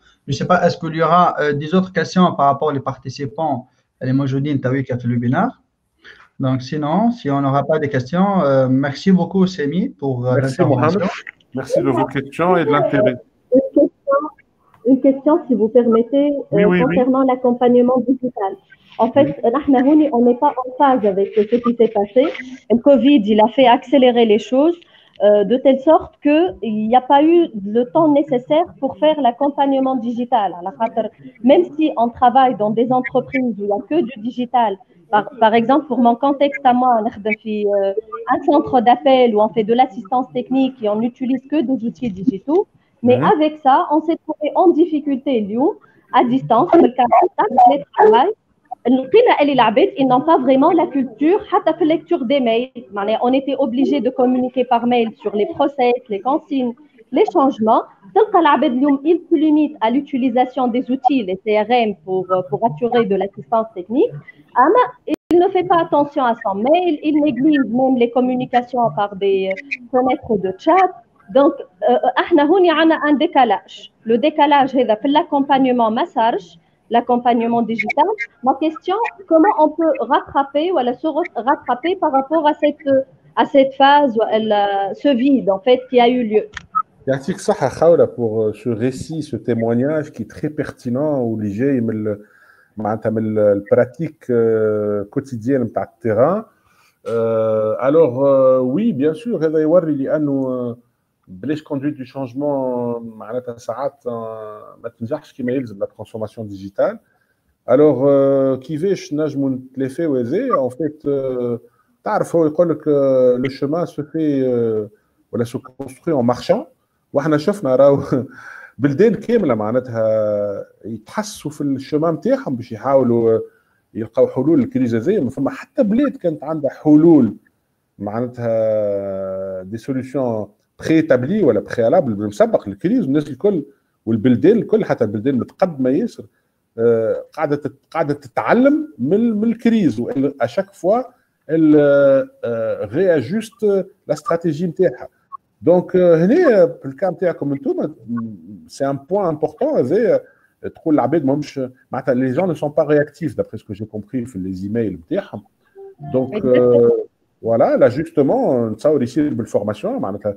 Je ne sais pas, est-ce qu'il y aura euh, des autres questions par rapport aux participants? Les Mojoudine, tu as vu qu'il y a le webinaire. Donc sinon, si on n'aura pas de questions, euh, merci beaucoup Semi pour Merci Mohamed. Merci de vos questions et de l'intérêt. Une question, si vous permettez, concernant l'accompagnement digital. En fait, on n'est pas en phase avec ce qui s'est passé. Le Covid, il a fait accélérer les choses. Euh, de telle sorte qu'il n'y a pas eu le temps nécessaire pour faire l'accompagnement digital. Même si on travaille dans des entreprises où il n'y a que du digital, par, exemple, pour mon contexte à moi, on euh, un centre d'appel où on fait de l'assistance technique et on n'utilise que des outils digitaux. Mais avec ça, on s'est trouvé en difficulté, Lyon, à distance, le travail, ils n'ont pas vraiment la culture. La lecture des mails. On était obligé de communiquer par mail sur les process les consignes les changements. Ils se limitent à l'utilisation des outils les CRM pour pour assurer de l'assistance technique. Il ne fait pas attention à son mail. Il néglige même les communications par des fenêtres de chat. Donc on a un décalage. Le décalage c'est l'accompagnement massage l'accompagnement digital. Ma question, comment on peut rattraper ou se rattraper par rapport à cette, à cette phase, ce vide en fait qui a eu lieu? Merci Khaoula pour euh, ce récit, ce témoignage qui est très pertinent où les la pratique euh, quotidienne de terrain. Euh, alors, oui, bien sûr, il y a بلاش كوندويت دو شونجمون معناتها ساعات ما تنجحش كيما يلزم لا ترانسفورماسيون ديجيتال الوغ كيفاش نجموا نتلافاو هذا اون فيت تعرف هو يقول لك لو شومان سو في ولا سو كونستروي اون مارشان وإحنا شفنا راهو *laughs* بلدان كاملة معناتها يتحسوا في الشومان نتاعهم باش يحاولوا يلقاو حلول للكريز هذه فما. حتى بلاد كانت عندها حلول معناتها دي سوليسيون بري ايتابلي ولا بريالابل مسبق للكريز والناس الكل والبلدان الكل حتى البلدان المتقدمه ياسر آه، قاعده قاعده تتعلم من من الكريز اشاك فوا رياجوست لا استراتيجي نتاعها دونك هنا في الكا نتاعكم انتم سي ان بوان امبورتون هذا تقول العباد ماهمش معناتها لي جون نو سون با رياكتيف دابري سكو جي كومبري في لي ايميل نتاعهم دونك فوالا لا جوستومون نتصور يصير بالفورماسيون معناتها آه،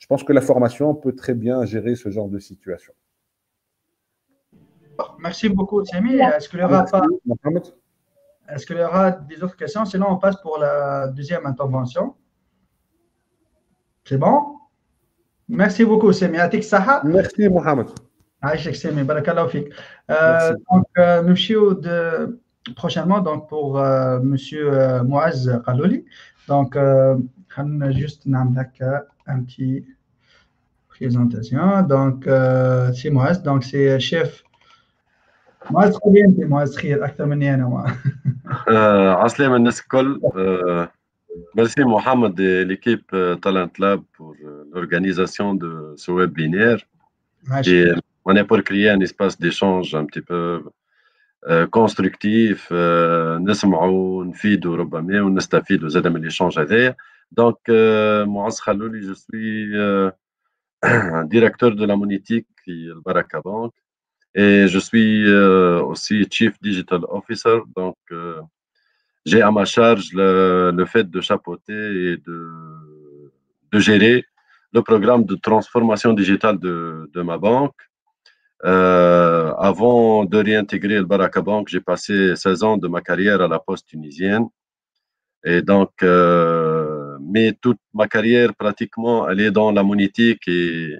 je pense que la formation peut très bien gérer ce genre de situation Merci beaucoup, Samy. Est-ce qu'il y aura pas... Est-ce qu'il y aura des autres questions? Sinon, on passe pour la deuxième intervention. C'est bon? Merci beaucoup, Samy. Atik Saha? Merci, Mohamed. Aïchek Samy, barakallahu fik. Euh, donc, euh, nous de, prochainement donc, pour euh, M. Euh, Mouaz Khalouli. Donc, euh, juste un petit présentation. Donc, euh, c'est Mouaz, donc c'est chef معز خلي انت معز خير اكثر مني انا عسلامة الناس الكل Merci Mohamed et l'équipe Talent Lab pour l'organisation de ce webinaire. Et on est pour créer un espace d'échange un petit peu constructif, نسمعوا نفيدوا ربما ونستفيدوا زاد من l'échange هذايا. Donc, euh, Khalouli, je suis euh, *clears throat* directeur de la monétique qui est le Baraka Bank et je suis euh, aussi Chief Digital Officer. Donc, euh, j'ai à ma charge le, le, fait de chapeauter et de, de, gérer le programme de transformation digitale de, de ma banque. Euh, avant de réintégrer le Baraka Bank, j'ai passé 16 ans de ma carrière à la Poste tunisienne. Et donc, mais toute ma carrière, pratiquement, elle est dans la monétique et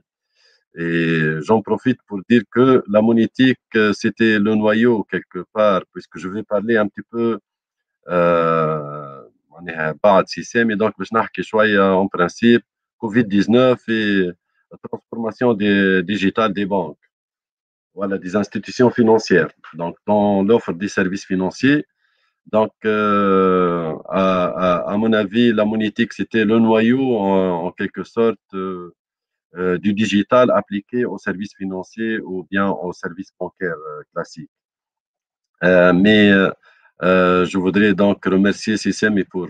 j'en profite pour dire que la monétique, euh, c'était le noyau quelque part, puisque je vais parler un petit peu euh, mais donc en principe Covid-19 et la transformation digitale des banques, voilà, des institutions financières. Donc, dans l'offre des services financiers, donc, euh, à, à, mon avis, la monétique, c'était le noyau en, en quelque sorte euh, euh, du digital appliqué aux services financiers ou bien aux services bancaires euh, classiques. Euh, mais je voudrais donc remercier Sissemi pour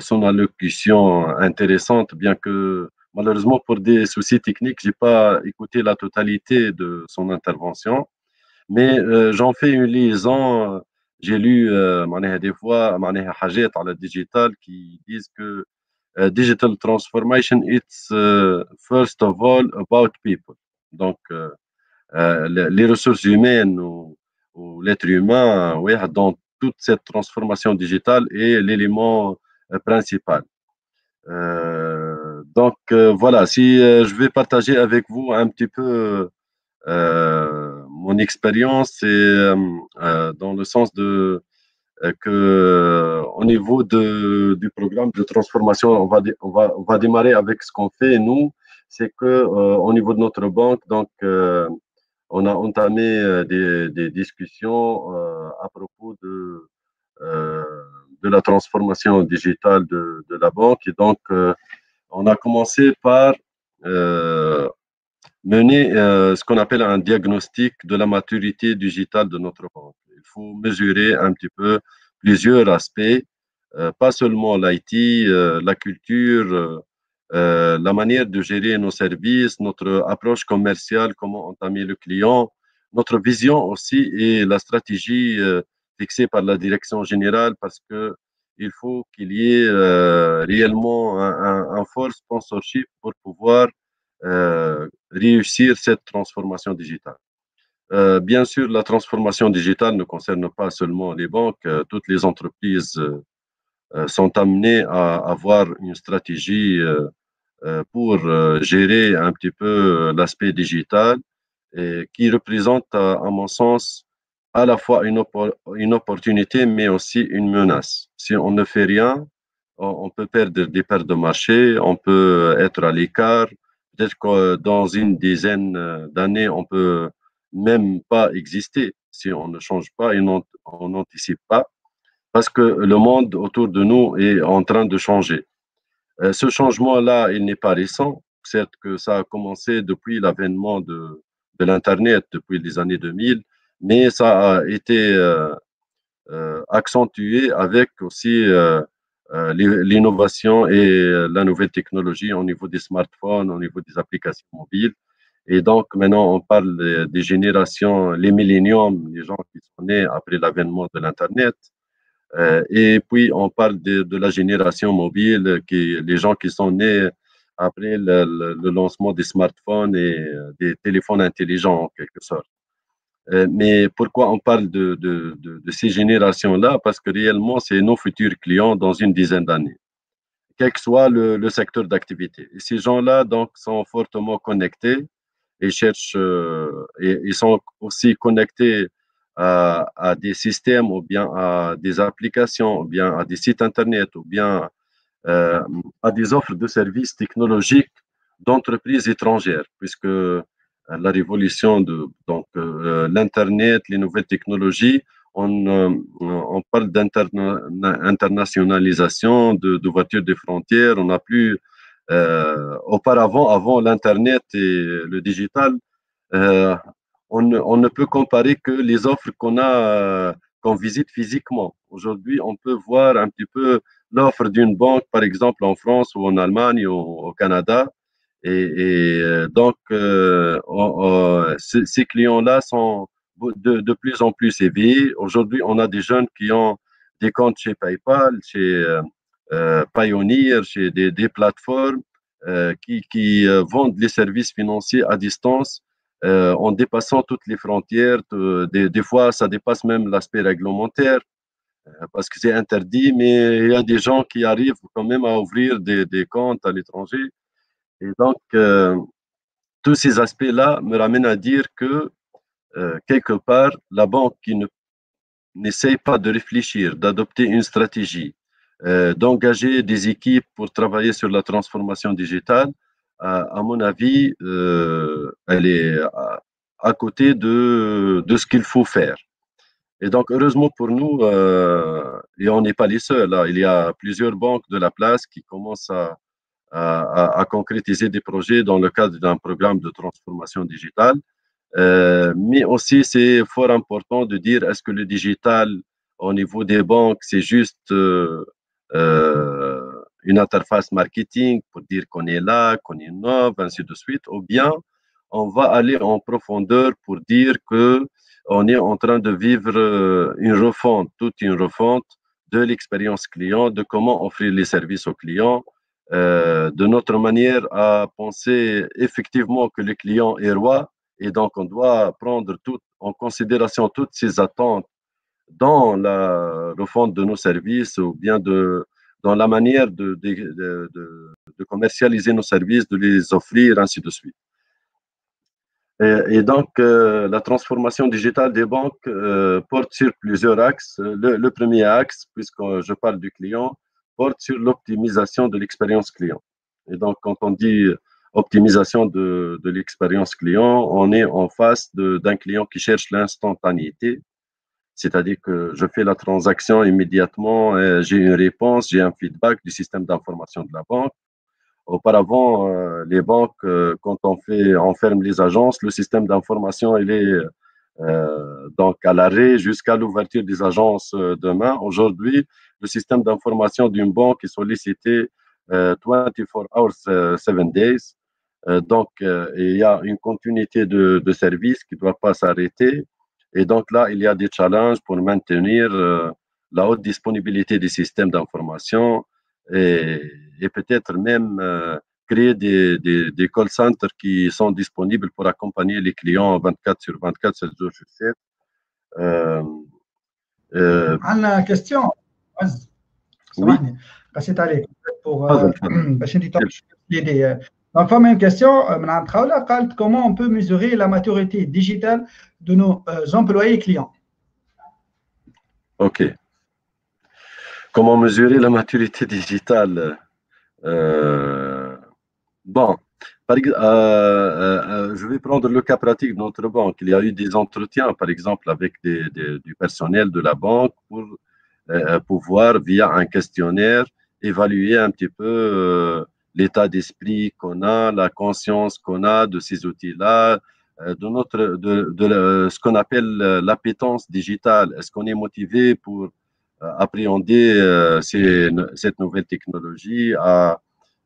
son allocution intéressante, bien que malheureusement pour des soucis techniques, j'ai pas écouté la totalité de son intervention, mais j'en fais une liaison. J'ai lu des fois à la digital qui disent que Uh, digital transformation, it's uh, first of all about people. Donc, uh, les ressources humaines ou, l'être humain, ouais, dans toute cette transformation digitale est l'élément principal. Euh, donc euh, voilà, si euh, je vais partager avec vous un petit peu mon expérience, c'est dans le sens de euh, que euh, au niveau de, du programme de transformation, on va, on va, on va démarrer avec ce qu'on fait nous, c'est que euh, au niveau de notre banque, donc on a entamé des, des discussions à propos de de la transformation digitale de, de, la banque et donc on a commencé par mener ce qu'on appelle un diagnostic de la maturité digitale de notre banque il faut mesurer un petit peu plusieurs aspects, euh, pas seulement l'IT, euh, la culture, euh, la manière de gérer nos services, notre approche commerciale, comment entamer le client, notre vision aussi et la stratégie fixée par la direction générale parce que il faut qu'il y ait réellement un, un, fort sponsorship pour pouvoir réussir cette transformation digitale. Euh, bien sûr, la transformation digitale ne concerne pas seulement les banques. Euh, toutes les entreprises euh, sont amenées à avoir une stratégie pour gérer un petit peu l'aspect digital qui représente, à, mon sens, à la fois une, une, opportunité, mais aussi une menace. Si on ne fait rien, on, peut perdre des pertes de marché, on peut être à l'écart. Peut-être que dans une dizaine d'années, on peut même pas exister si on ne change pas et on n'anticipe pas, parce que le monde autour de nous est en train de changer. Euh, ce changement-là, il n'est pas récent. Certes que ça a commencé depuis l'avènement de, l'Internet, depuis les années 2000, mais ça a été euh, euh, accentué avec aussi euh, euh l'innovation et la nouvelle technologie au niveau des smartphones, au niveau des applications mobiles. Et donc, maintenant, on parle des générations, les milléniums, les gens qui sont nés après l'avènement de l'Internet. Euh, et puis, on parle de, de, la génération mobile, qui, les gens qui sont nés après le, lancement des smartphones et euh, des téléphones intelligents, en quelque sorte. Euh, mais pourquoi on parle de, ces générations-là? Parce que réellement, c'est nos futurs clients dans une dizaine d'années, quel que soit le, secteur d'activité. Et ces gens-là, donc, sont fortement connectés et cherchent, et ils sont aussi connectés à, des systèmes ou bien à des applications ou bien à des sites Internet ou bien euh, à des offres de services technologiques d'entreprises étrangères, puisque euh, la révolution de donc euh, l'internet, les nouvelles technologies, on, on parle d'internationalisation de, voitures des frontières. On n'a plus auparavant, avant l'internet et le digital, on ne, peut comparer que les offres qu'on a, euh, qu'on visite physiquement. Aujourd'hui, on peut voir un petit peu l'offre d'une banque, par exemple en France ou en Allemagne ou au Canada. Et, euh, donc, euh, ces, clients-là sont de, plus en plus éveillés. Aujourd'hui, on a des jeunes qui ont des comptes chez PayPal, chez Pioneer, chez des, plateformes qui, qui vendent les services financiers à distance euh, en dépassant toutes les frontières. Des, des, fois, ça dépasse même l'aspect réglementaire euh, parce que c'est interdit, mais il y a des gens qui arrivent quand même à ouvrir des, des comptes à l'étranger. Et donc, euh, tous ces aspects-là me ramènent à dire que, quelque part, la banque qui ne n'essaye pas de réfléchir, d'adopter une stratégie, d'engager des équipes pour travailler sur la transformation digitale, à, mon avis, euh, elle est à, côté de, ce qu'il faut faire. Et donc, heureusement pour nous, euh, et on n'est pas les seuls, là, il y a plusieurs banques de la place qui commencent à, à, concrétiser des projets dans le cadre d'un programme de transformation digitale. Euh, mais aussi, c'est fort important de dire est-ce que le digital au niveau des banques, c'est juste euh, une interface marketing pour dire qu'on est là, qu'on innove, ainsi de suite, ou bien on va aller en profondeur pour dire que on est en train de vivre euh, une refonte, toute une refonte de l'expérience client, de comment offrir les services aux clients, euh, de notre manière à penser effectivement que le client est roi et donc on doit prendre en considération toutes ces attentes dans la refonte de nos services ou bien de, dans la manière de, commercialiser nos services, de les offrir, ainsi de suite. Et, donc, euh, la transformation digitale des banques euh, porte sur plusieurs axes. Le, premier axe, puisque je parle du client, porte sur l'optimisation de l'expérience client. Et donc, quand on dit optimisation de, de l'expérience client, on est en face d'un client qui cherche l'instantanéité, c'est-à-dire que je fais la transaction immédiatement, j'ai une réponse, j'ai un feedback du système d'information de la banque. Auparavant, euh, les banques, euh, quand on fait, on ferme les agences, le système d'information, il est euh, donc à l'arrêt jusqu'à l'ouverture des agences demain. Aujourd'hui, le système d'information d'une banque est sollicité 24 hours, 7 days. donc, il y a une continuité de, de services qui ne doit pas s'arrêter. Et donc là, il y a des challenges pour maintenir euh, la haute disponibilité des systèmes d'information et, et peut-être même euh, créer des, des, des, call centers qui sont disponibles pour accompagner les clients 24 sur 24, 7 jours sur 7. Euh, euh, question. Oui. Pour, euh, *clears throat* donc, première question, euh, comment on peut mesurer la maturité digitale de nos euh, employés et clients? OK. Comment mesurer la maturité digitale euh, Bon, je vais prendre le cas pratique de notre banque. Il y a eu des entretiens, par exemple, avec du personnel de la banque pour pouvoir, via un questionnaire, évaluer un petit peu l'état d'esprit qu'on a, la conscience qu'on a de ces outils-là, euh, de, notre, de, ce qu'on appelle euh, l'appétence digitale. Est-ce qu'on est motivé pour euh, appréhender cette nouvelle technologie, à,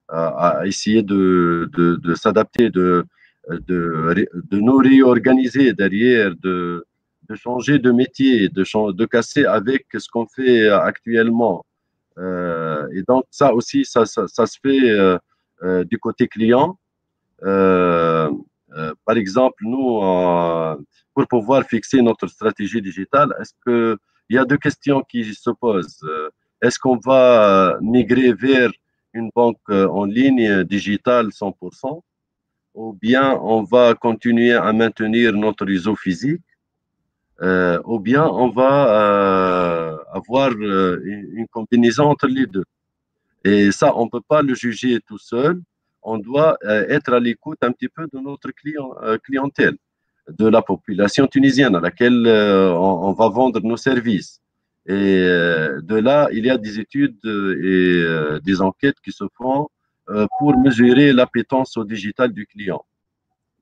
à, essayer de, de, s'adapter, de, de, de nous réorganiser derrière, de, de changer de métier, de, de casser avec ce qu'on fait actuellement. Euh, et donc, ça aussi, ça, ça, ça se fait euh, euh, du côté client. par exemple, nous, pour pouvoir fixer notre stratégie digitale, est-ce que il y a deux questions qui se posent. Est-ce qu'on va migrer vers une banque en ligne digitale 100% ou bien on va continuer à maintenir notre réseau physique euh, ou bien on va euh, avoir euh, une combinaison entre les deux. Et ça, on ne peut pas le juger tout seul. On doit être à l'écoute un petit peu de notre client, clientèle, de la population tunisienne à laquelle on, va vendre nos services. Et de là, il y a des études et des enquêtes qui se font pour mesurer l'appétence au digital du client.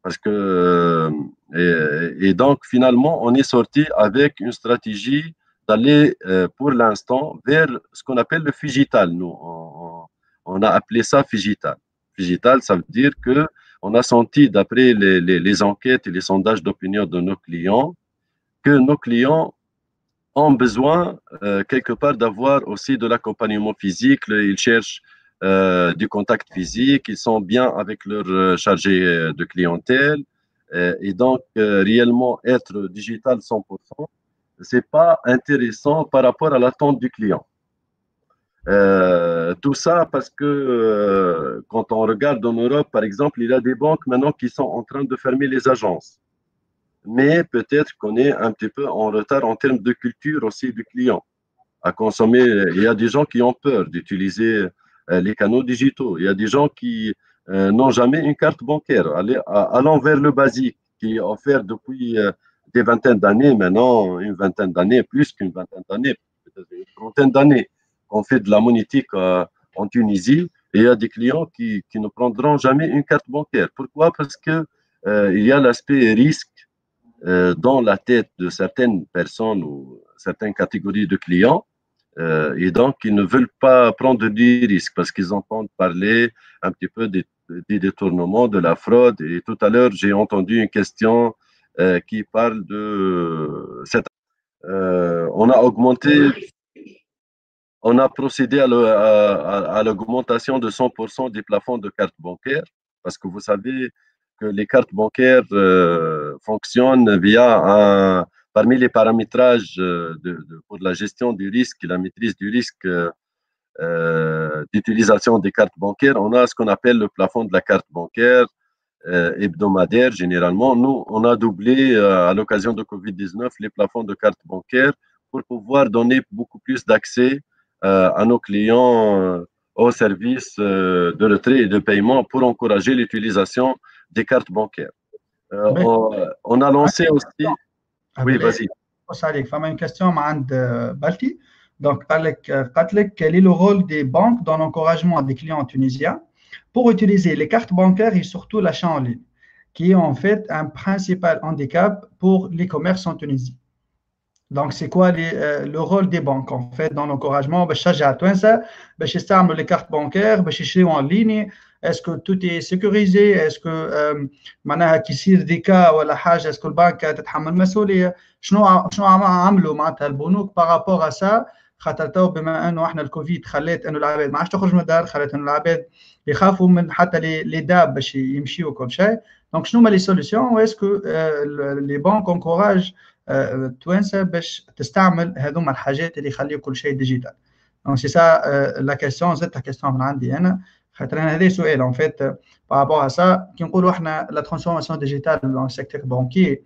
Parce que, euh, et, donc, finalement, on est sorti avec une stratégie d'aller euh, pour l'instant vers ce qu'on appelle le figital. Nous, on, a appelé ça figital. Figital, ça veut dire que on a senti, d'après les, enquêtes et les sondages d'opinion de nos clients, que nos clients ont besoin euh, quelque part d'avoir aussi de l'accompagnement physique. Ils cherchent euh, du contact physique, ils sont bien avec leur euh, chargé de clientèle. et donc, réellement, être digital 100%, c'est pas intéressant par rapport à l'attente du client. tout ça parce que quand on regarde en Europe, par exemple, il y a des banques maintenant qui sont en train de fermer les agences. Mais peut-être qu'on est un petit peu en retard en termes de culture aussi du client à consommer. Il y a des gens qui ont peur d'utiliser euh, les canaux digitaux. Il y a des gens qui euh, n'ont jamais une carte bancaire, allant vers le basique qui est offert depuis euh, des vingtaines d'années, maintenant une vingtaine d'années, plus qu'une vingtaine d'années, peut-être une trentaine d'années. On fait de la monétique en Tunisie et il y a des clients qui, qui, ne prendront jamais une carte bancaire. Pourquoi? Parce que il y a l'aspect risque dans la tête de certaines personnes ou certaines catégories de clients euh, et donc, ils ne veulent pas prendre des risques parce qu'ils entendent parler un petit peu des, détournements, de la fraude. Et tout à l'heure, j'ai entendu une question euh, qui parle de cette. Euh, on a augmenté, on a procédé à l'augmentation de 100% des plafonds de cartes bancaires parce que vous savez que les cartes bancaires fonctionnent via un Parmi les paramétrages euh, pour la gestion du risque la maîtrise du risque euh, euh, d'utilisation des cartes bancaires, on a ce qu'on appelle le plafond de la carte bancaire hebdomadaire généralement. Nous, on a doublé à l'occasion de Covid-19 les plafonds de cartes bancaires pour pouvoir donner beaucoup plus d'accès à nos clients aux services de retrait et de paiement pour encourager l'utilisation des cartes bancaires. on, a lancé aussi oui, vas-y. فما une question عند Balti. Donc, quel est le rôle des banques dans l'encouragement des clients tunisiens pour utiliser les cartes bancaires et surtout l'achat en ligne, qui est en fait un principal handicap pour les commerces en Tunisie. Donc, c'est quoi euh, le rôle des banques en fait dans l'encouragement باش تشجع التوانسه باش يستعملوا les cartes bancaires باش يشريوا en ligne tout est sécurisé? Est-ce que معناها كي يصير دي كا ولا حاجة؟ Que البنك تتحمل مسؤوليه شنو شنو عملوا معناتها البنوك بارابور سا خاطر تو بما أنه إحنا الكوفيد خلات إنه العباد ما عادش تخرج من الدار خلات إنه العباد يخافوا من حتى لي داب باش يمشيوا وكل شيء. دونك شنو هما لي سوليسيون واسكو لي بانك انكوراج التوانسه باش تستعمل هذوما الحاجات اللي يخليوا كل شيء ديجيتال دونك سي سا لا كيسيون زدت كيسيون من عندي أنا. خاطر انا هذا سؤال اون فيت بارابور ا سا كي نقولوا احنا لا ترانسفورماسيون ديجيتال دون السيكتور بانكي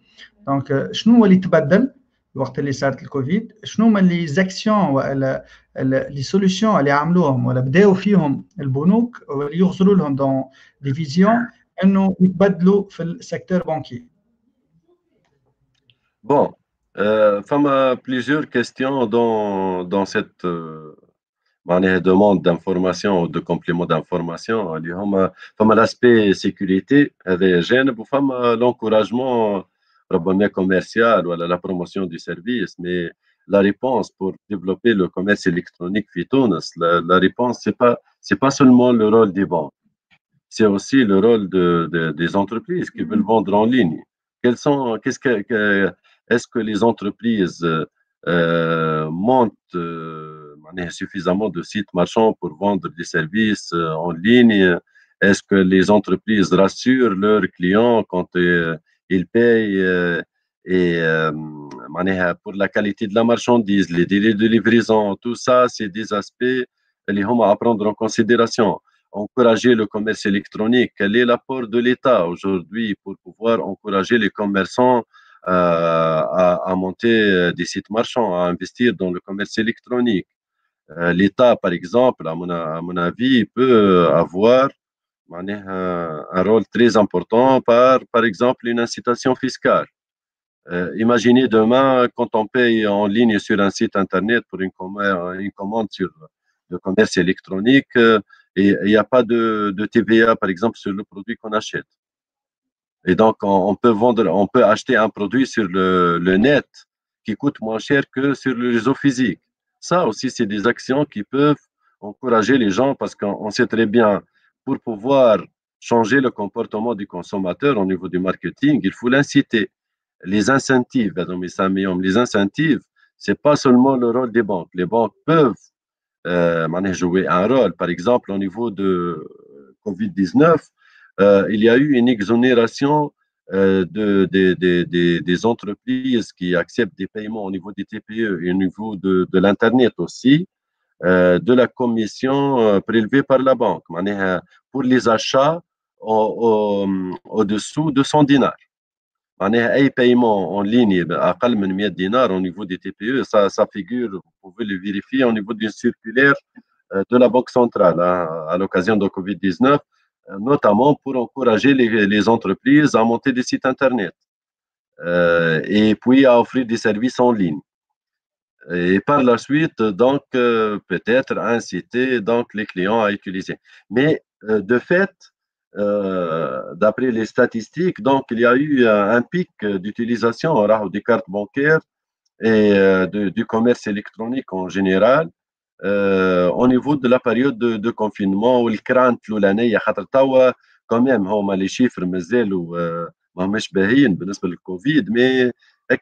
دونك شنو هو اللي تبدل وقت اللي صارت الكوفيد شنو هما لي زاكسيون ولا لي سوليسيون اللي عملوهم ولا بداوا فيهم البنوك واللي يغزروا لهم دون دي فيزيون انه يتبدلوا في السيكتور بانكي Bon, euh, femme plusieurs questions dans, dans cette euh, demande d'information ou de complément d'information. Femme l'aspect sécurité, l'encouragement commercial ou la promotion du service, mais la réponse pour développer le commerce électronique la, réponse, ce n'est pas, seulement le rôle des banques. c'est aussi le rôle de, des entreprises qui veulent vendre en ligne. Est-ce que les entreprises euh, montent euh, suffisamment de sites marchands pour vendre des services euh, en ligne Est-ce que les entreprises rassurent leurs clients quand ils payent et pour la qualité de la marchandise, les délais de livraison, tout ça, c'est des aspects à prendre en considération. Encourager le commerce électronique, quel est l'apport de l'État aujourd'hui pour pouvoir encourager les commerçants à, monter des sites marchands, à investir dans le commerce électronique? L'État, par exemple, à mon, à mon, avis, peut avoir un, rôle très important par, par exemple, une incitation fiscale. Euh, imaginez demain, quand on paye en ligne sur un site internet pour une, une commande sur le commerce électronique, euh, et il n'y a pas de, de, TVA, par exemple, sur le produit qu'on achète. Et donc, on, peut vendre, on peut acheter un produit sur le, le, net qui coûte moins cher que sur le réseau physique. Ça aussi, c'est des actions qui peuvent encourager les gens parce qu'on sait très bien, pour pouvoir changer le comportement du consommateur au niveau du marketing, il faut l'inciter les incentives, les incentives, c'est pas seulement le rôle des banques. Les banques peuvent euh, jouer un rôle. Par exemple, au niveau de Covid-19, euh, il y a eu une exonération euh, de, des entreprises qui acceptent des paiements au niveau des TPE et au niveau de, de l'Internet aussi, euh, de la commission euh, prélevée par la banque. Pour les achats au-dessous de 100 dinars. Un paiement en ligne à 100 dinars au niveau des TPE, ça, ça figure, vous pouvez le vérifier au niveau d'une circulaire euh, de la Banque centrale hein, à l'occasion de Covid-19, euh, notamment pour encourager les, entreprises à monter des sites Internet euh, et puis à offrir des services en ligne. Et par la suite, donc, euh, peut-être inciter donc, les clients à utiliser. Mais de fait, euh, d'après les statistiques, donc il y a eu un pic d'utilisation des cartes bancaires et euh, du commerce électronique en général euh, au niveau de la période de, confinement où le crainte l'année quand même les chiffres مازالوا ماهمش باهيين بالنسبة للكوفيد مي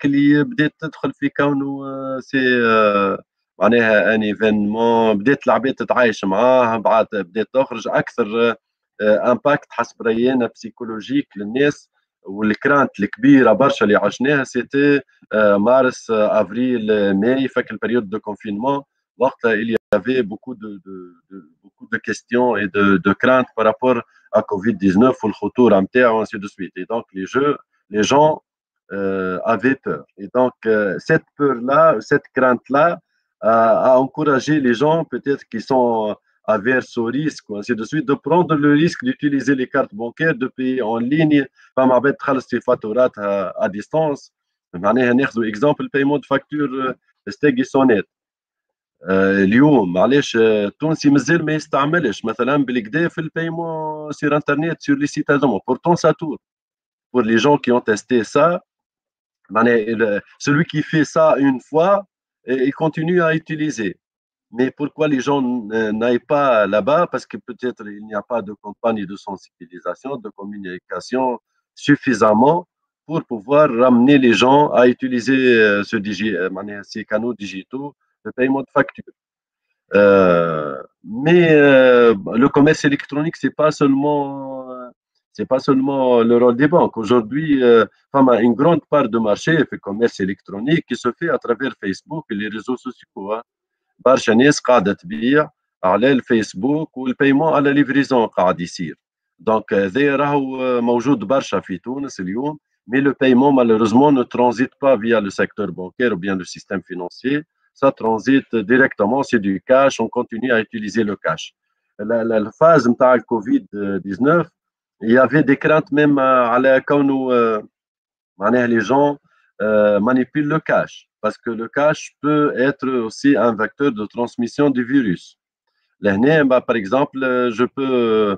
اللي بدات تدخل في كونه سي معناها ان ايفينمون بدات العباد تتعايش معاه بعد بدات تخرج أكثر امباكت حسب ريانا بسيكولوجيك للناس والكرانت الكبيرة برشا اللي عشناها سيتي مارس آفريل ماي فك البريود دو كونفينمون il y avait beaucoup de, beaucoup de questions et de, craintes par rapport à Covid-19 ou le retour à ainsi de suite. Et donc, les, gens euh, avaient peur. Et donc, euh, cette peur-là, cette crainte-là, a encouragé les gens, peut-être qui sont averse au risque, ainsi de suite, de prendre le risque d'utiliser les cartes bancaires, de payer en ligne, euh, à distance. Par exemple, le paiement de factures, c'est اليوم علاش التونسي مازال ما يستعملش مثلا بالكدا في البايمون سير انترنت سير لي سيت هذوما pourtant ça tourne pour les gens qui ont testé ça معناها celui qui fait ça une fois il continue à utiliser mais pourquoi les gens n'aillent pas là-bas Parce que peut-être il n'y a pas de campagne de sensibilisation, de communication suffisamment pour pouvoir ramener les gens à utiliser euh, ce euh, ces canaux digitaux de paiement de facture. Euh, mais euh, le commerce électronique, c'est pas seulement c'est pas seulement le rôle des banques. Aujourd'hui, euh, une grande part de marché fait commerce électronique qui se fait à travers Facebook et les réseaux sociaux. Hein. برشا ناس قاعده تبيع على الفيسبوك والبيمون على ليفريزون قاعد يصير دونك هذا راهو موجود برشا في تونس اليوم مي لو بايمون مالوروزمون نو ترانزيت با فيا لو سيكتور بانكير ou bien le système financier ça transite directement, c'est du cash, on continue à utiliser le cash. La, phase de la Covid-19, il y avait des craintes même euh, à la quand euh, les gens euh, manipulent le cash, parce que le cash peut être aussi un vecteur de transmission du virus. Bah, par exemple, je peux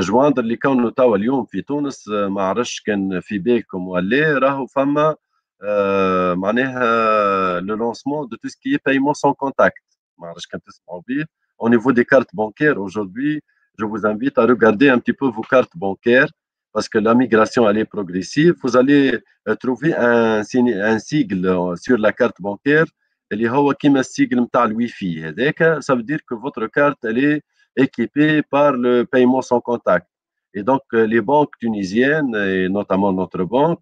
joindre les cas de Tawalium, Tunis, Marach, Fibé, comme Wallé, Rahou Fama, ولا راهو فما معناها le lancement de tout ce qui est paiement sans contact ما عرفش كان تسمعوا به au niveau des cartes bancaires aujourd'hui je vous invite à regarder un petit peu vos cartes bancaires parce que la migration elle est progressive. Vous allez euh, trouver un, un sigle sur la carte bancaire اللي هو كيما السيجل نتاع الوي في هذاك ça veut dire que votre carte elle est équipée par le paiement sans contact et donc euh, les banques tunisiennes et notamment notre banque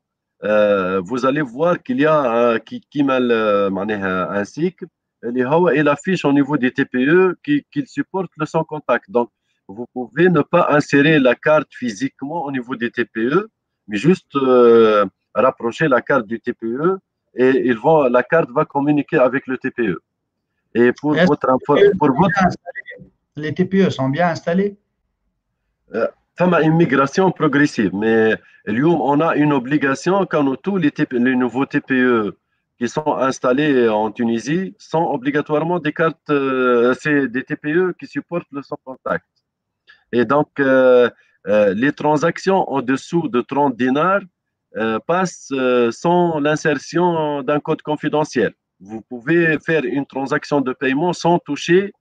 Euh, vous allez voir qu'il y a euh, qui, qui euh, un cycle et l'affiche au niveau des TPE qui, supporte le sans contact. Donc, vous pouvez ne pas insérer la carte physiquement au niveau des TPE, mais juste rapprocher la carte du TPE et ils vont, la carte va communiquer avec le TPE. Et pour votre, pour les TPE, votre... les TPE sont bien installés? Une migration progressive, mais on a une obligation quand tous les, les nouveaux TPE qui sont installés en Tunisie sont obligatoirement des cartes, euh, c'est des TPE qui supportent le sans contact. Et donc, euh, euh, les transactions en dessous de 30 dinars passe euh, sans l'insertion d'un code confidentiel. Vous pouvez faire une transaction de paiement sans toucher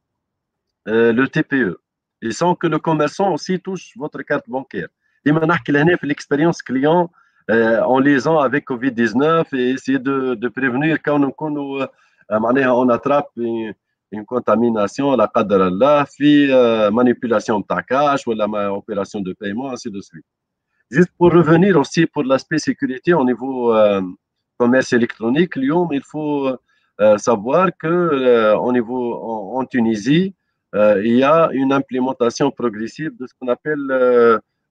le TPE et sans que le commerçant aussi touche votre carte bancaire. Et maintenant, l'expérience client en liaison avec Covid-19 et essayer de, de prévenir quand on, on attrape une, une contamination, la cadre là, manipulation de cash ou la opération de paiement, ainsi de suite. Juste pour revenir aussi pour l'aspect sécurité au niveau euh, commerce électronique, Lyon, il faut euh, savoir que euh, au niveau en, Tunisie, il y a une implémentation progressive de ce qu'on appelle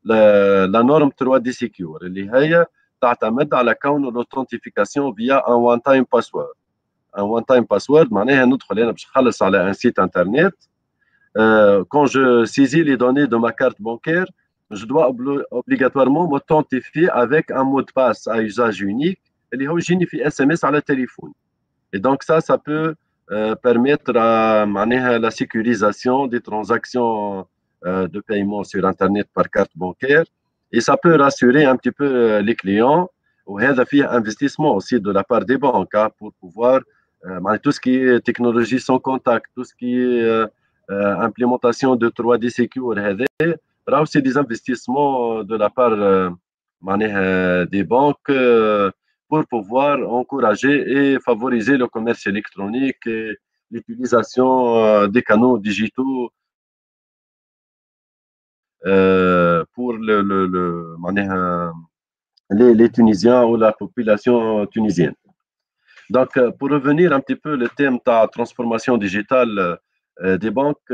la, la, norme 3D Secure. اللي هي تعتمد على كون l'authentification via un one-time password. Un one-time password معناها ندخل انا باش نخلص على un site internet. quand je saisis les données de ma carte bancaire, je dois obligatoirement m'authentifier avec un mot de passe à usage unique et est SMS à la téléphone. Et donc ça, ça peut euh, permettre à, la sécurisation des transactions euh, de paiement sur Internet par carte bancaire. Et ça peut rassurer un petit peu euh, les clients. Ou il y a investissement aussi de la part des banques hein, pour pouvoir tout ce qui est technologie sans contact, tout ce qui est implémentation de 3D Secure, c'est des investissements de la part euh, des banques euh, pour pouvoir encourager et favoriser le commerce électronique et l'utilisation euh, des canaux digitaux pour le, les, les, Tunisiens ou la population tunisienne. Donc, pour revenir un petit peu le thème de la transformation digitale des banques,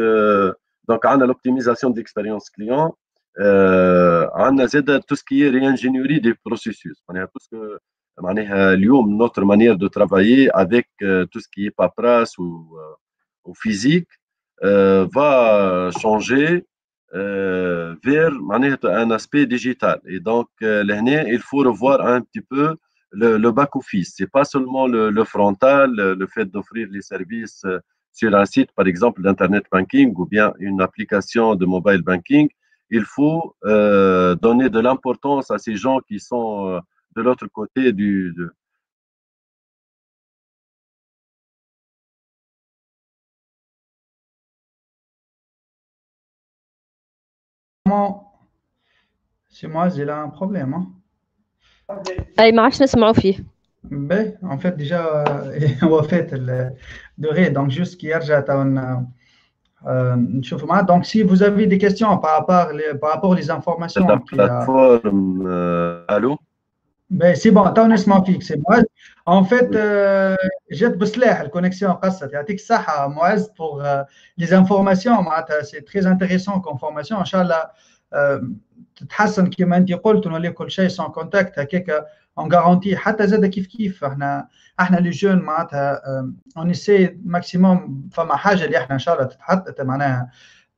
donc, on a l'optimisation de l'expérience client. Euh, on a tout ce qui est réingénierie des processus. Tout ce notre manière de travailler avec euh, tout ce qui est paperasse ou, euh, physique va changer vers un aspect digital. Et donc, il faut revoir un petit peu le, back-office. Ce n'est pas seulement le, le frontal, le fait d'offrir les services sur un site, par exemple, d'Internet banking ou bien une application de mobile banking, il faut euh, donner de l'importance à ces gens qui sont euh, de l'autre côté du... De... C'est moi, j'ai là un problème. Hein. أي ما عادش نسمعوا فيه. Ben, en fait, déjà, *laughs* on va faire le durée. Donc, juste qu'il y a donc, si vous avez des questions par rapport, les, par rapport aux informations. باهي سي بون تو نسمع فيك سي معز اون فيت جات بسلاح الكونيكسيون قصت يعطيك الصحه معز بوغ لي زانفورماسيون معناتها سي تري انتريسون كوم فورماسيون ان شاء الله تتحسن كما انت قلت ونولي كل شيء سون كونتاكت هكاك اون غارونتي حتى زاد كيف كيف إحنا إحنا لي جون معناتها اون سي ماكسيموم فما حاجة اللي إحنا ان شاء الله تتحط معناها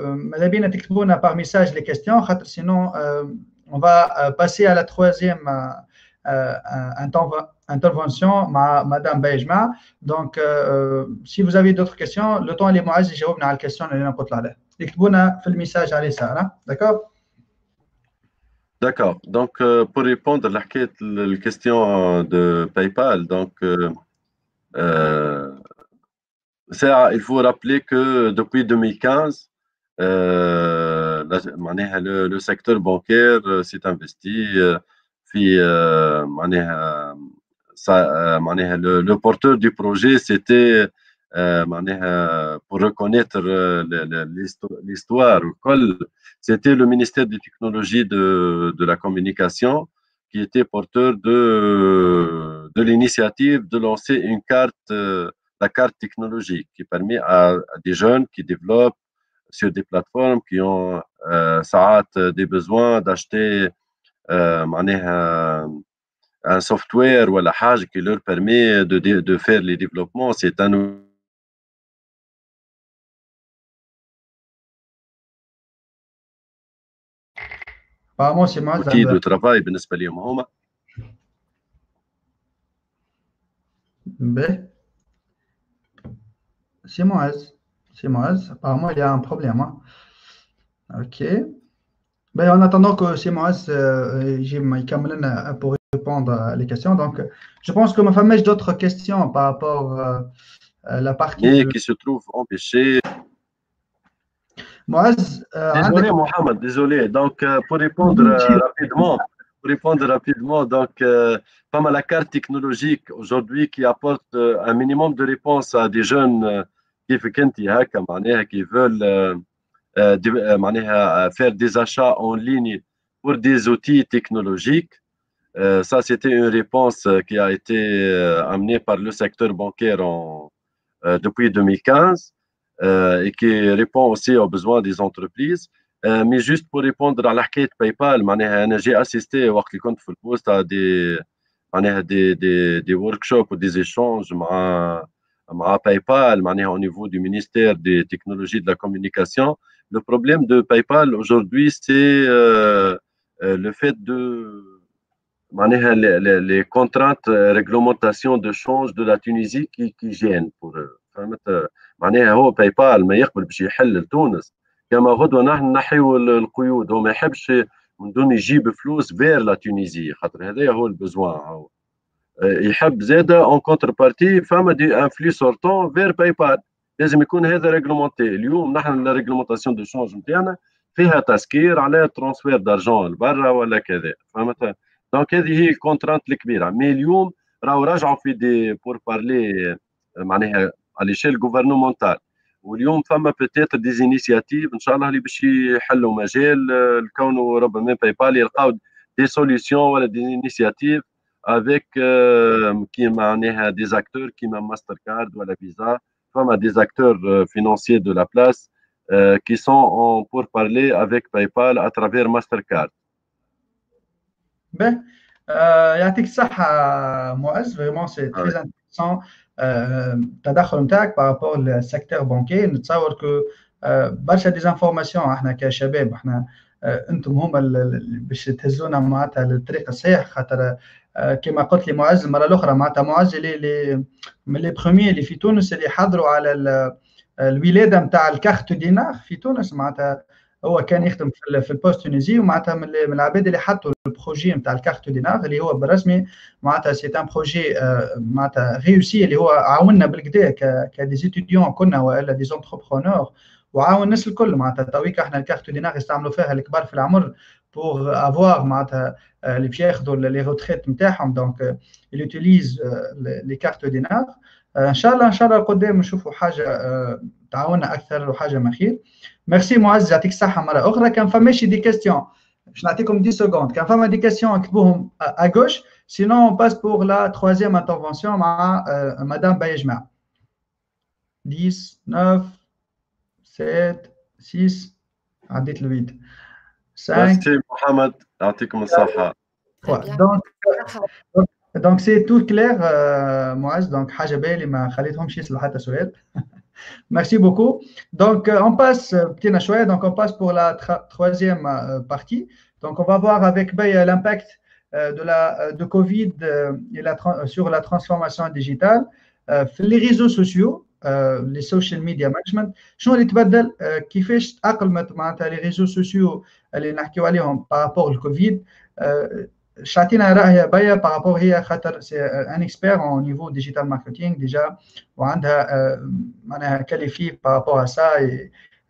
ماذا بينا تكتبوا لنا بار ميساج لي كيستيون خاطر سينون on va passer à la troisième intervention مع مدام بايجمع دونك si vous avez d'autres questions le temps اللي معز يجاوبنا على الكيستيون اللي انا قلت عليها اكتبوا لنا في الميساج على اليسار داكور D'accord. Donc, euh, pour répondre à la, la question de PayPal, donc, euh, euh, il faut rappeler que depuis 2015, euh, le, secteur bancaire euh, s'est investi. Euh, puis, ça, le, le, porteur du projet, c'était pour reconnaître l'histoire, c'était le ministère des technologies de, de, la communication qui était porteur de, de l'initiative de lancer une carte, la carte technologique qui permet à, à des jeunes qui développent sur des plateformes qui ont euh, des besoins d'acheter euh, un software ou la page qui leur permet de, de, de faire les développements. C'est un Apparemment, c'est moi. outil de travail بالنسبة لهم هما. c'est Moaz. Apparemment, il y a un problème. Hein. OK. Ben, en attendant que c'est Moaz, euh, j'ai pour répondre à les questions. Donc, je pense que ma femme a d'autres questions par rapport euh, à la partie. Et de... qui se trouve empêché. Moaz. Euh, désolé, Mohamed, désolé. Donc, pour répondre rapidement, pour répondre rapidement, donc, pas mal la carte technologique aujourd'hui qui apporte un minimum de réponses à des jeunes كيفك انت هكا معناها كي veulent معناها faire des achats en ligne pour des outils technologiques euh, ça c'était une réponse qui a été amenée par le secteur bancaire en, euh, depuis 2015 euh, et qui répond aussi aux besoins des entreprises mais juste pour répondre à l'enquête PayPal معناها j'ai assisté وقت اللي كنت في البوست à des معناها des des des workshops ou des échanges مع à PayPal, au niveau du ministère des technologies de la communication. Le problème de PayPal aujourd'hui, c'est euh, le fait de les, les, les, contraintes, réglementations de change de la Tunisie qui, qui gênent pour eux. معناها هو باي بال ما يقبل باش يحل لتونس كما غدوه نحن نحيو القيود هو ما يحبش من دون يجيب فلوس فير لا تونيزي خاطر هذا هو البزوان هو يحب زاده اون كونتر بارتي فما دي ان فلي سورتون فير باي بال لازم يكون هذا ريغلومونتي اليوم نحن لا ريغلومونتاسيون دو شونج نتاعنا فيها تسكير على ترانسفير دارجون لبرا ولا كذا. فهمت؟ دونك هذه هي الكونترانت الكبيرة. مي اليوم راهو رجعوا في دي بور بارلي معناها على ليشيل غوفرنمونتال واليوم فما دي زينيسياتيف إن شاء الله اللي باش يحلوا مجال الكون ربما باي بال يلقاو دي سوليسيون ولا دي انيسياتيف avec euh, qui معناها des acteurs qui m'a Mastercard ou la Visa, comme des acteurs euh, financiers de la place euh, qui sont en pour parler avec PayPal à travers Mastercard. Ben, يعطيك الصحة معز vraiment c'est très intéressant التدخل نتاعك بارابور للسيكتور بانكي نتصور كو برشا ديزانفورماسيون احنا كشباب احنا انتم هما باش تهزونا معناتها للطريق الصحيح خاطر كما قلت لي معز المره الاخرى معناتها معز اللي من لي بروميي اللي في تونس اللي حضروا على الولاده نتاع الكارت دينار في تونس. معناتها هو كان يخدم في البوست تونيزي ومعناتها من العباد اللي حطوا البروجي نتاع الكارت دينار اللي هو بالرسمي معناتها سي ان بروجي معناتها ريوسي اللي هو عاوننا بالكدا كدي زيتيديون كنا وإلا دي زونتربرونور وعاون الناس الكل. معناتها تويك إحنا الكارت دينار يستعملوا فيها الكبار في العمر. pour avoir les pierres les retraites donc il utilise les cartes dinar ان شاء الله ان شاء الله قدام نشوفوا حاجه تعاوننا اكثر وحاجه ما خير ميرسي معز يعطيك الصحه مره اخرى كان فماشي دي كيستيون باش نعطيكم 10 سكوند كان فما دي كيستيون اكتبوهم à gauche sinon on passe pour la troisième intervention مع مدام بايجمع 10 9 7 6 عديت ال 8 5 ميرسي محمد يعطيكم الصحه donc donc c'est tout clair euh, Moaz donc حاجه *laughs* بالي ما خليتهمش يسالوا حتى سؤال Merci beaucoup. Donc, on passe, donc on passe pour la troisième partie. Donc, on va voir avec l'impact de la de Covid et la, sur la transformation digitale, les réseaux sociaux, les social media management. شنو اللي تبدل كيفاش تأقلمت معناتها les réseaux sociaux اللي نحكيو عليهم rapport au Covid شاتينا راهي بيا بارابور هي خاطر سي ان اكسبير au niveau digital marketing ديجا وعندها معناها كاليفي بارابور سا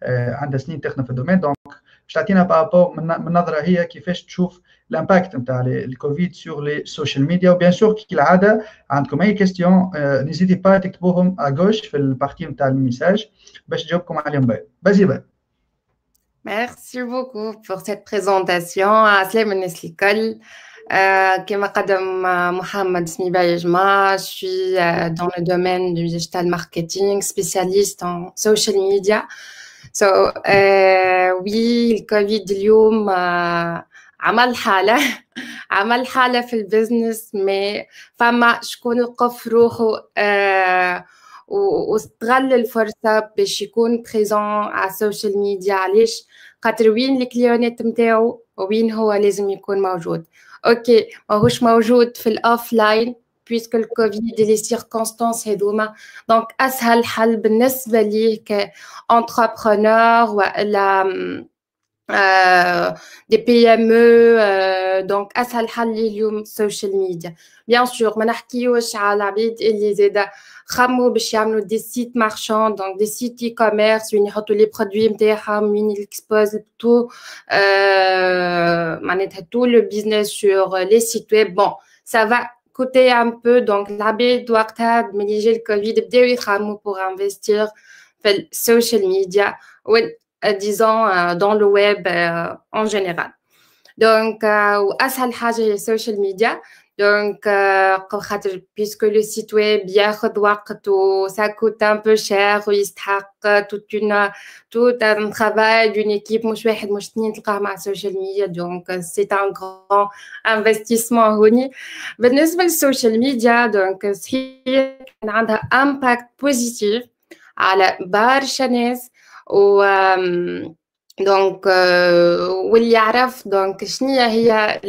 عندها سنين تخدم في الدومين. دونك باش تعطينا بارابور من نظرة هي كيفاش تشوف الامباكت نتاع الكوفيد سور لي سوشيال ميديا وبيان سور كالعادة عندكم أي كيستيون نيزيتي با تكتبوهم اغوش في البارتي نتاع الميساج باش نجاوبكم عليهم باهي بازي Merci beaucoup pour cette présentation. Aslam l'école. Euh, Mohamed je suis euh, dans le domaine du digital marketing, spécialiste en social media. So, euh, oui, le Covid, اليوم عمل حالة عمل حالة في البزنس مي فما شكون لقف روحه واستغل الفرصة باش يكون بريزون على السوشيال ميديا علاش؟ خاطر وين الكليونات نتاعو وين هو لازم يكون موجود. أوكي ماهوش موجود في الاوفلاين بويسك الكوفيد لي سيركونستانس هذوما. دونك أسهل حل بالنسبة ليه كانتربرونور والا دي بي ام او دونك اسهل حل ليه اليوم السوشيال ميديا بيان سور ما نحكيوش على العبيد اللي زاده خموا باش يعملوا دي سيت مارشان دونك دي سيت اي كوميرس وين يحطوا لي برودوي نتاعهم وين يكسبوز تو معناتها تو لو بيزنس سور لي سيت ويب بون سافا coûter un peu donc العباد وقتها ملي جا الكوفيد بداو يخموا pour investir في السوشيال ميديا disons dans le web en général donc واسهل حاجه هي السوشيال ميديا Donc, euh, puisque le site web, ça coûte un peu cher, toute une, tout un travail d'une équipe, social media, donc c'est un grand investissement. بالنسبة للسوشيال ميديا donc هي عندها impact positif على برشا ناس و دونك واللي يعرف دونك شنو هي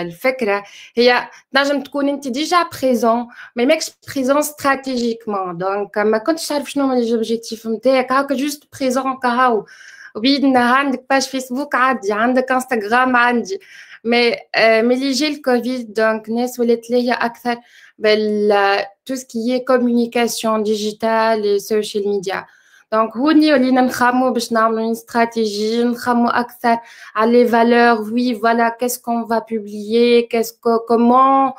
الفكره هي تنجم تكون انت ديجا بريزون ما ماكش بريزون استراتيجيكمون دونك ما كنتش تعرف شنو هما لي زوبجيكتيف نتاعك هاكا جوست بريزون كهو وبيد عندك باج فيسبوك عادي عندك انستغرام عندي مي ملي جا الكوفيد دونك الناس ولات ليا اكثر بال تو سكي كومونيكاسيون ديجيتال et social media دونك هوني ولينا نخمو باش نعملو une stratégie نخمو اكثر على لي فالور وي فوالا كيس كون فا بوبليي كيس كومون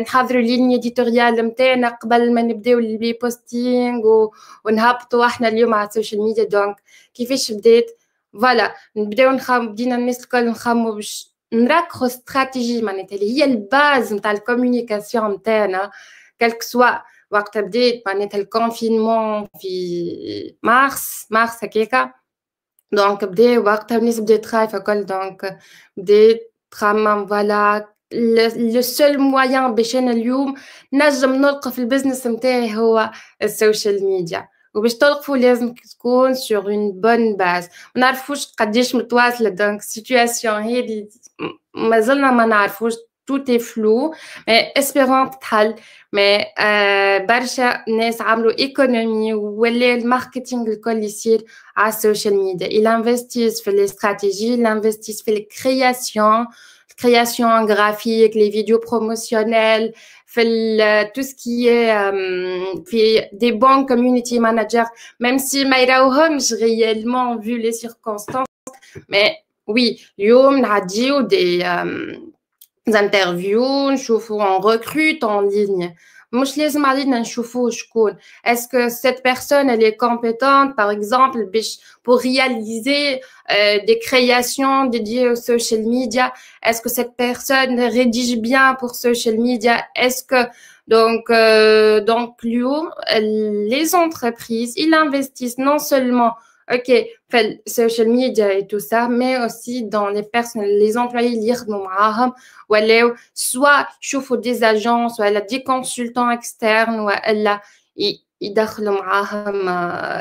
نحضروا ليني اديتوريال نتاعنا قبل ما نبداو لي بوستينغ ونهبطوا احنا اليوم على السوشيال ميديا دونك كيفاش بدات فوالا نبداو نخم بدينا الناس الكل نخمو باش نركخوا استراتيجي معناتها اللي هي الباز نتاع الكوميونيكاسيون نتاعنا كالك سوا وقت بديت معناتها الكونفينمون في مارس مارس هكاكا. دونك بدا وقتها الناس بدات خايفه كل دونك بديت تخمم فوالا. لو سول مويان باش أنا اليوم نجم نلقى في البزنس نتاعي هو السوشيال ميديا. وباش تلقفوا لازم تكون سور اون بون باز ما نعرفوش قديش متواصلة دونك السيتوياسيون هذه مازلنا ما نعرفوش. tout est flou mais espérons تتحل mais برشا ناس عملوا ايكونومي ولا الماركتينغ الكل يصير على السوشيال ميديا il investissent في les stratégies il investissent في الكرياسيون création graphique les vidéos promotionnelles fait tout ce qui est fait des bons community managers même si ما يراوهمش réellement vu les circonstances mais oui, اليوم نعديو des interviews نشوفوا on recrute en ligne مش لازم علينا نشوفوا شكون est-ce que cette personne elle est compétente par exemple pour réaliser euh, des créations dédiées au social media est-ce que cette personne rédige bien pour social media est-ce que donc euh, donc les entreprises ils investissent non seulement OK, fait social media et tout ça, mais aussi dans les personnes, les employés lire ou aller soit chauffe des agences, ou elle des consultants externes, ou elle a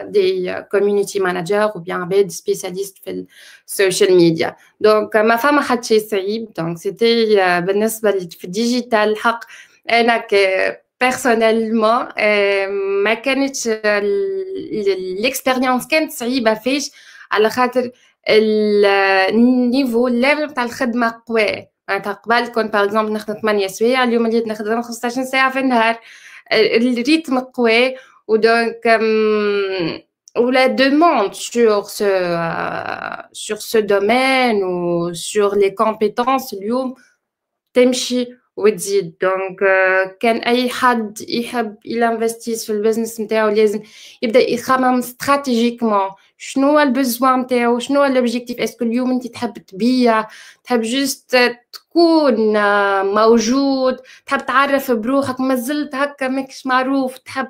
des community managers ou bien des spécialistes في social media. Donc ma femme a fait donc c'était بالنسبة في digital حق انا personnellement ما كانتش الاكسبيريونس كانت صعيبه فيش على خاطر النيفو الليفل نتاع الخدمه قوي معناتها قبل كنت باغ اكزومبل نخدم 8 سوايع اليوم وليت نخدم 15 ساعه في النهار الريتم قوي ودونك ou la demande sur ce euh, sur ce domaine ou sur les compétences اليوم تمشي وتزيد دونك كان أي حد يحب ينفستيس في البزنس نتاعو لازم يبدأ يخمم استراتيجيكمون شنو هو البزوان نتاعو شنو هو لوبجيكتيف اسكو اليوم أنت تحب تبيع؟ تحب جوست تكون موجود؟ تحب تعرف بروحك؟ مازلت هكا ماكش معروف. تحب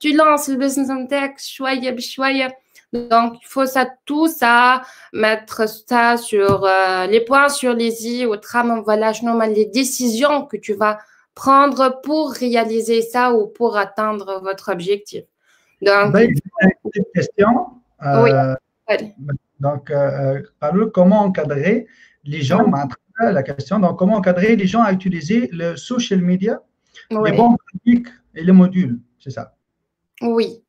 تلانس البزنس نتاعك شوية بشوية. Donc, il faut ça, tout ça, mettre ça sur euh, les points sur les i, au tram, voilà, les décisions que tu vas prendre pour réaliser ça ou pour atteindre votre objectif. Donc, ben, une question. Euh, oui. Donc, euh, comment encadrer les gens, la question, donc comment encadrer les gens à utiliser le social media, les bons pratiques et les modules, c'est ça? Oui.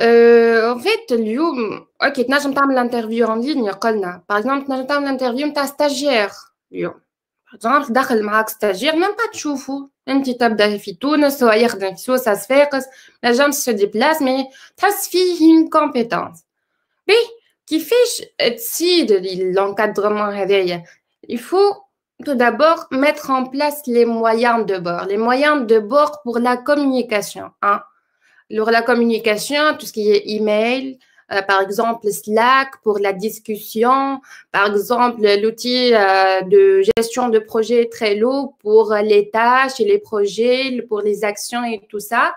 Euh, en fait, اليوم اوكي تنجم تعمل انترفيو en ligne قلنا باغ اكزومبل تنجم تعمل انترفيو نتاع ستاجير اليوم باغ دخل معاك ستاجير ميم با تشوفو انت تبدا في تونس هو يخدم في سوسه صفاقس نجم سو ديبلاس مي تحس فيه اون كومبيتونس بي كيفاش تسيد l'encadrement هذايا il faut tout d'abord mettre en place les moyens de bord les moyens de bord pour la communication hein la communication, tout ce qui est email, euh, par exemple Slack pour la discussion, par exemple l'outil euh, de gestion de projet Trello pour les tâches et les projets, pour les actions et tout ça.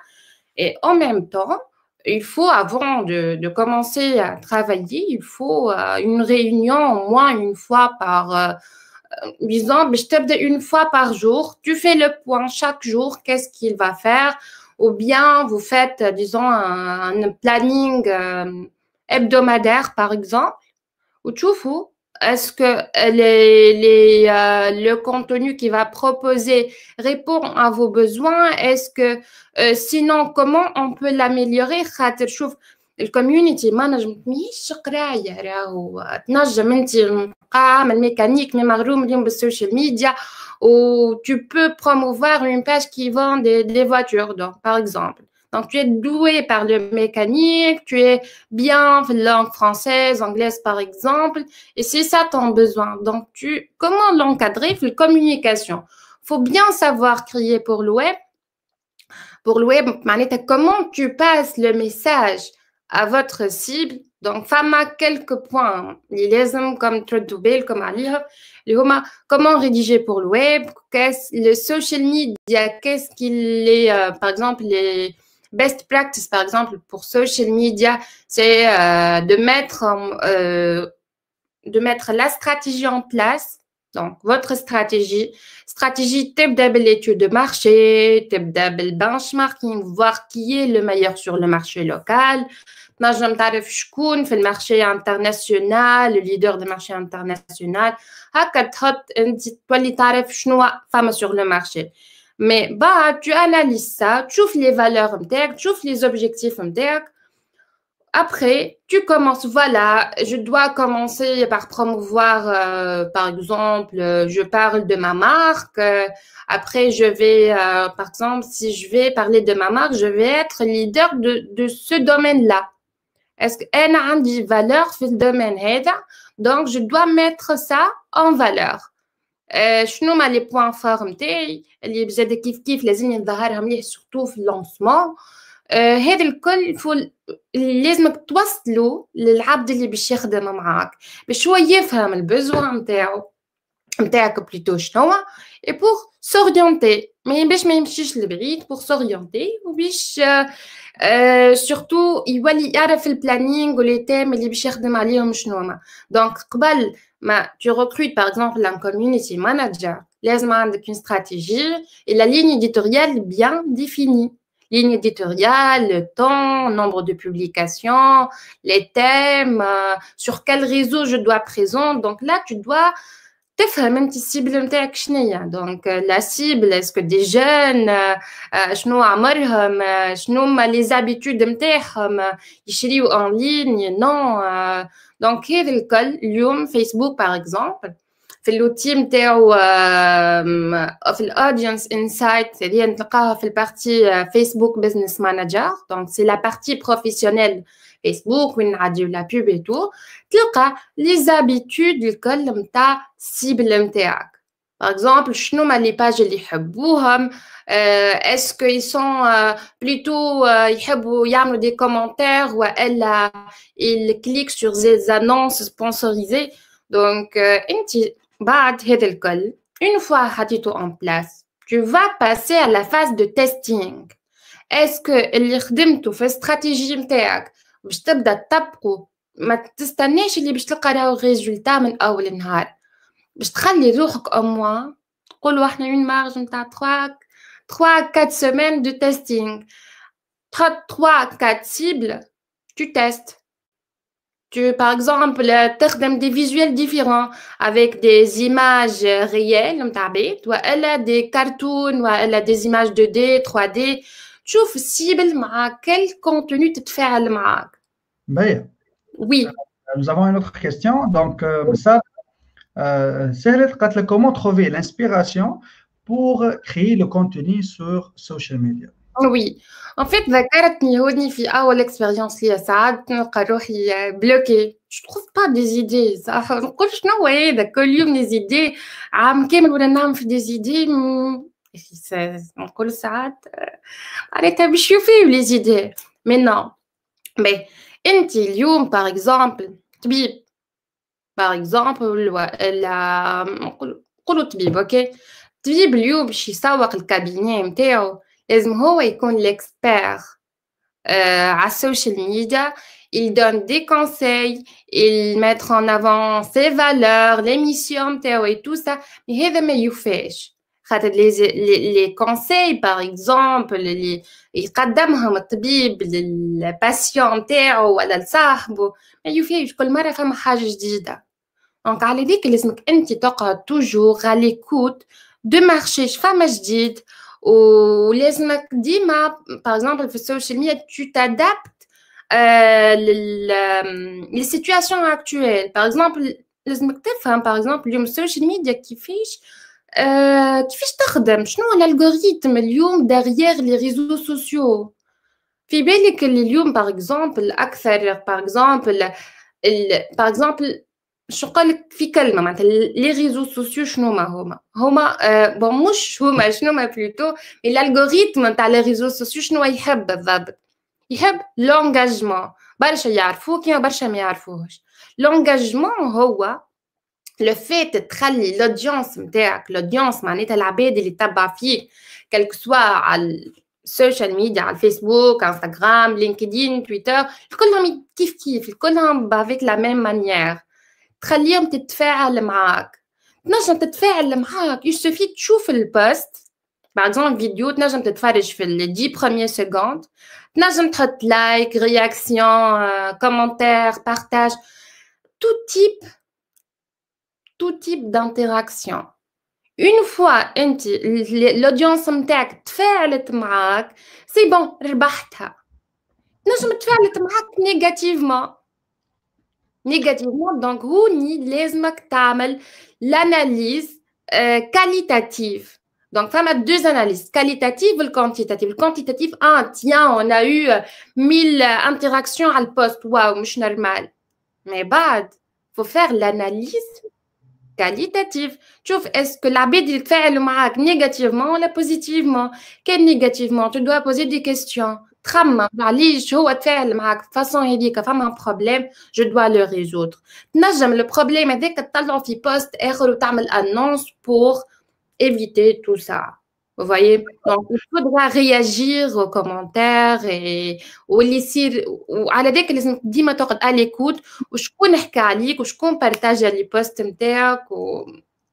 Et en même temps, il faut, avant de, commencer à travailler, il faut euh, une réunion au moins une fois par, disons, une fois par jour. Tu fais le point chaque jour, qu'est-ce qu'il va faire? Ou bien vous faites, disons, un, planning euh, hebdomadaire, par exemple, ou fou est-ce que euh, le contenu qui va proposer répond à vos besoins? Est-ce que euh, sinon, comment on peut l'améliorer? le community management ماهيش قرايه راهو تنجم انت قاعمل mécanique mais مغروم اليوم بالسوشيال ميديا ou tu peux promouvoir une page qui vend des, des voitures donc par exemple donc tu es doué par le mécanique tu es bien en langue française anglaise par exemple et c'est ça ton besoin donc tu comment l'encadrer la communication faut bien savoir crier pour le web pour le web comment tu passes le message à votre cible. Donc, fama quelques points. Hein. L'ilésum comme comme comment rédiger pour le web, qu'est-ce le social media, qu'est-ce qu'il est, euh, par exemple, les best practices par exemple, pour social media, c'est euh, de mettre euh, de mettre la stratégie en place. Donc, votre stratégie, stratégie table l'étude de marché, table benchmarking, voir qui est le meilleur sur le marché local, تنجم تعرف شكون في المارشي انترناسيونال ليدر دو مارشي انترناسيونال هكا تحط انت تولي تعرف شنو فما سور لو مارشي مي بعد tu analyses ça تشوف les valeurs نتاعك تشوف les objectifs نتاعك Après, tu commences, voilà, je dois commencer par promouvoir, euh, par exemple, je parle de ma marque. après, je vais, euh, par exemple, si je vais parler de ma marque, je vais être leader de, de ce domaine-là. est-ce que a une valeur dans le domaine donc je dois mettre ça en valeur شنو ما لي بوين فور نتاعي اللي بزاد كيف كيف لازم نظهرها مليح سورتو في اللونسمون هذا الكل فول لازمك توصلوا للعبد اللي باش يخدم معاك باش هو يفهم البزوان نتاعو نتاعك بلوتو شنو اي بور سوريونتي ما باش ما يمشيش لبعيد بور سوريونتي وباش سورتو يولي يعرف البلانينغ ولي تيم اللي باش يخدم عليهم شنو هما دونك قبل ما tu recrutes par exemple un community manager لازم عندك une stratégie et la ligne éditoriale bien définie ligne éditoriale, le temps, nombre de publications, les thèmes, euh, sur quel réseau je dois présenter. Donc là, tu dois تفهم انت السيبل نتاعك شنيا دونك لا سيبل اسكو دي جون شنو عمرهم شنو هما لي زابيتود نتاعهم يشريو اون لين نو دونك هذا الكل اليوم فيسبوك باغ اكزومبل في اللوتي نتاعو في الاودينس انسايت اللي نلقاها في البارتي فيسبوك بزنس مانجر دونك سي لا بارتي بروفيسيونيل Facebook, ou de la pub et tout, tu as les habitudes de ta cible. Par exemple, je ne nomme les pages les habouham. Est-ce qu'ils sont plutôt ils des commentaires ou elles ils cliquent sur des annonces sponsorisées. Donc, une fois tout en place, tu vas passer à la phase de testing. Est-ce que l'irdim tu fais stratégie باش تبدا تطبقه ما تستناش اللي باش تلقى راهو ريزولتا من اول نهار باش تخلي روحك او موا نقولوا احنا اون مارج نتاع 3 3 4 semaines de testing 3 4 cibles tu testes tu, par exemple, tu des visuels différents avec des images réelles, ou elle a des cartoons, ou elle a des images 2D, 3D. Tu cible à quel contenu tu te fais à Ben, Oui. Nous avons une autre question. Donc, euh, ça, euh, c'est comment trouver l'inspiration pour créer le contenu sur social media. Oui. En fait, ذكرتني هوني في أول expérience ليا ساعات نلقى روحي بلوكي je trouve pas des idées صح نقول شنو هو هذا كل يوم des idées عام كامل ولا نعمل في des idées نقول ساعات معناتها باش يفيو les idées mais non mais انت اليوم par exemple طبيب par exemple ولا نقولوا طبيب اوكي طبيب اليوم باش يسوق الكابيني نتاعو لازم هو يكون l'expert euh, على السوشيال ميديا il donne des conseils, il met en avant ses valeurs, les missions et tout ça. Mais هذا ما يوفاش. خاطر les, les, les conseils par exemple اللي يقدمهم الطبيب للباسيون نتاعو ولا لصاحبه ما يوفاش كل مرة فما حاجة جديدة. دونك على ذيك لازمك انت تقعد توجور على ليكوت دو مارشي فما جديد ولازمك ديما باغ اكزومبل في السوشيال ميديا tu t'adaptes euh, les situations actuelles par exemple لازمك تفهم باغ اكزومبل اليوم السوشيال ميديا كيفاش آه كيفاش تخدم؟ شنو الالغوريثم اليوم داريير لي ريزو سوسيو؟ في بالك اللي اليوم باغ اكزومبل أكثر باغ اكزومبل باغ اكزومبل شو قالك في كلمة معناتها لي ريزو سوسيو شنو ما هما هما آه بون مش هما شنو ما بلوتو مي الالغوريثم تاع لي ريزو سوسيو شنو يحب بالضبط؟ يحب لونجاجمون برشا يعرفوه كيما برشا ما يعرفوهش. لونجاجمون هو لو فيت تخلي لودينس نتاعك لودينس معناتها العباد اللي تبع فيك كلك سوا على السوشيال ميديا على الفيسبوك انستغرام لينكدين تويتر كلهم كيف كيف كلهم بافيك لا ميم مانيير تخليهم تتفاعل معاك تنجم تتفاعل معاك يسوفي تشوف البوست باغ اكزومبل فيديو تنجم تتفرج في ال 10 بروميير سكوند تنجم تحط لايك رياكسيون كومنتير بارتاج تو تيب tout type d'interaction. Une fois انت l'audience نتاعك تفاعلت معاك سي بون ربحتها نجم تفاعلت معاك نيجاتيفمون نيجاتيفمون دونك هوني لازمك تعمل لاناليز كاليتاتيف Donc, femme a deux analyses, qualitative ou quantitative. Le quantitatif, ah, tiens, on a eu 1000 interactions à le poste. Waouh, c'est normal. Mais bad, faut faire l'analyse qualitative. est-ce que la BD fait le marque négativement ou positivement? Quel négativement? Tu dois poser des questions. Tramma, je dois faire le marque façon hélique, femme un problème, je dois le résoudre. Najam, le problème est que tu as fait poste, et tu as l'annonce pour éviter tout ça. Vous voyez Donc, il faudra réagir aux commentaires et واللي يصير وعلى ذاك لازم ديما تقعد à l'écoute وشكون حكى عليك وشكون بارتاجا لي بوست نتاعك و...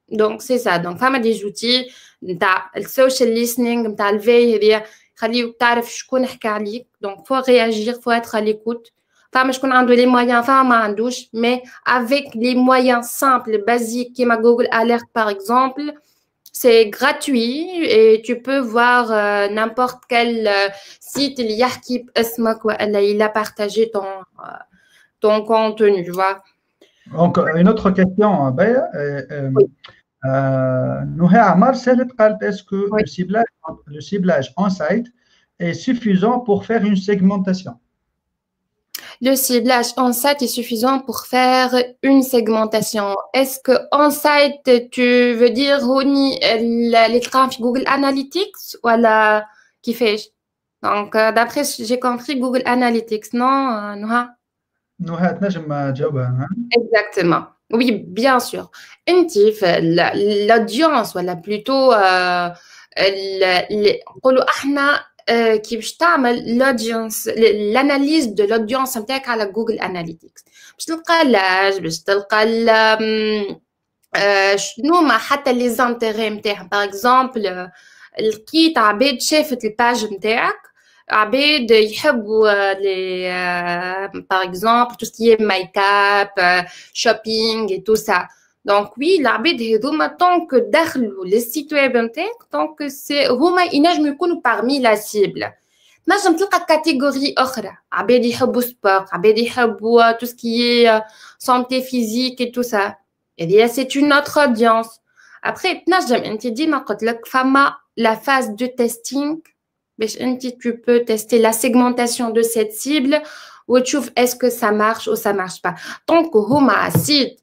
دونك سي سا دونك فما دي زوتي نتاع السوشيال ليسنينغ نتاع الفي هذيا خليوك تعرف شكون حكى عليك دونك فو réagir فو être à l'écoute فما شكون عنده لي مويان فما ما عندوش مي افيك لي مويان سامبل بازيك كيما جوجل اليرت باغ اكزومبل c'est gratuit et tu peux voir euh, n'importe quel euh, site il a partagé ton, euh, ton contenu, tu vois. Donc, une autre question, oui. Amar, est-ce que oui. le, ciblage, le ciblage on-site est suffisant pour faire une segmentation? Le ciblage on-site est suffisant pour faire une segmentation. Est-ce que on-site, tu veux dire les trafics Google Analytics ou la qui fait Donc, d'après j'ai compris Google Analytics, non, Nouha Exactement. Oui, bien sûr. L'audience, voilà, plutôt, euh, كي باش تعمل لودينس الاناليز دو لودينس نتاعك على جوجل اناليتيكس باش تلقى لاج باش تلقى شنو ما حتى لي زانتيغي نتاعهم باغ اكزومبل لقيت عباد شافت الباج نتاعك عباد يحبوا لي باغ اكزومبل تو سكي ميك اب شوبينغ اي تو سا دونك وي العباد هذوما طونك دخلوا للسيت ويب نتاعك دونك سي هما ينجموا يكونوا بارمي لا سيبل تنجم تلقى كاتيجوري اخرى عباد يحبوا سبور عباد يحبوا تو سكي سونتي فيزيك اي تو سا هذه سي اون اوتر اودينس ابخي تنجم انت ديما قلت لك فما لا فاز دو تيستينغ باش انت tu peux tester la segmentation de cette cible وتشوف est-ce que ça marche ou ça marche pas tant que هما سيت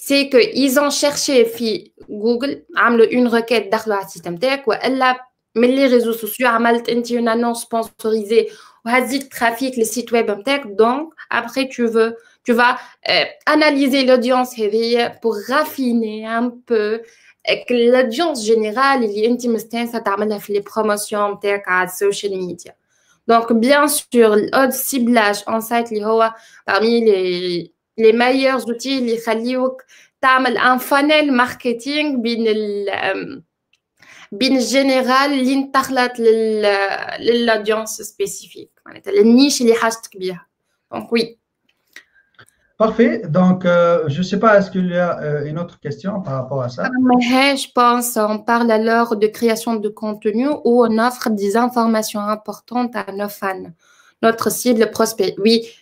c'est qu'ils ont cherché في جوجل عملوا une requête دخلوا على السيستم تاعك والا من les réseaux sociaux عملت انت une annonce sponsorisée وهزيت trafic les sites web نتاعك donc après tu veux tu vas euh, analyser l'audience هذه pour raffiner un peu l'audience générale اللي انت مستانسه تعملها في les promotions نتاعك على السوشيال ميديا donc bien sûr le ciblage en site اللي هو parmi les les meilleurs outils اللي يخليوك تعمل ان فانيل ماركتينغ بين ال بين الجينيرال اللي انتقلت للاودينس سبيسيفيك معناتها النيش اللي حاجتك بيها دونك وي Parfait. Donc, euh, je ne sais pas, est-ce qu'il y a euh, une autre question par rapport à ça Mais Je pense, on parle alors de création de contenu où on offre des informations importantes à nos fans. Notre cible prospect. Oui,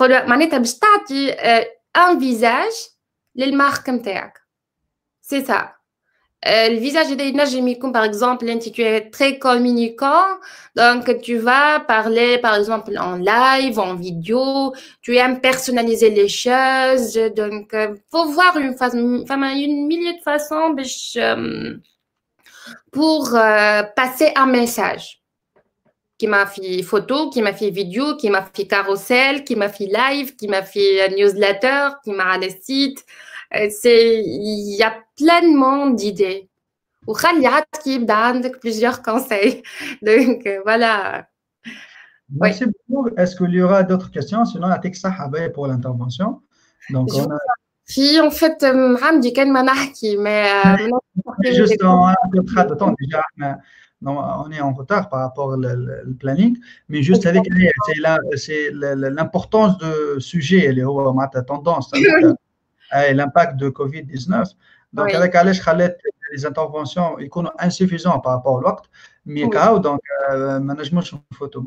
adapter معناتها باش تعطي ان فيزاج للمارك نتاعك سي سا الفيزاج هذا ينجم يكون par exemple انت tu es très communicant donc tu vas parler par exemple en live en vidéo tu aimes personnaliser les choses donc faut voir une façon enfin une millier de façons باش pour passer un message qui m'a fait photo, qui m'a fait vidéo, qui m'a fait carrousel, qui m'a fait live, qui m'a fait newsletter, qui m'a le site. C'est, il y a pleinement d'idées. Ou qui donne plusieurs *laughs* conseils. Donc, voilà. Merci beaucoup. Est-ce qu'il y aura d'autres questions? Sinon, la Texa pour l'intervention. Donc, on a... Si, en fait, Ramdi, quel manahki, mais. Juste en un contrat de temps déjà. On est en retard par rapport au planning, mais juste avec c'est l'importance de sujet, la tendance, l'impact de Covid-19. Donc, avec les interventions sont insuffisantes par rapport au temps, mais donc, management photo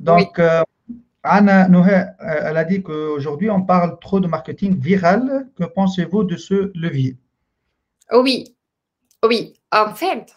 Donc, Anna elle a dit qu'aujourd'hui, on parle trop de marketing viral. Que pensez-vous de ce levier? Oui, oui, en fait,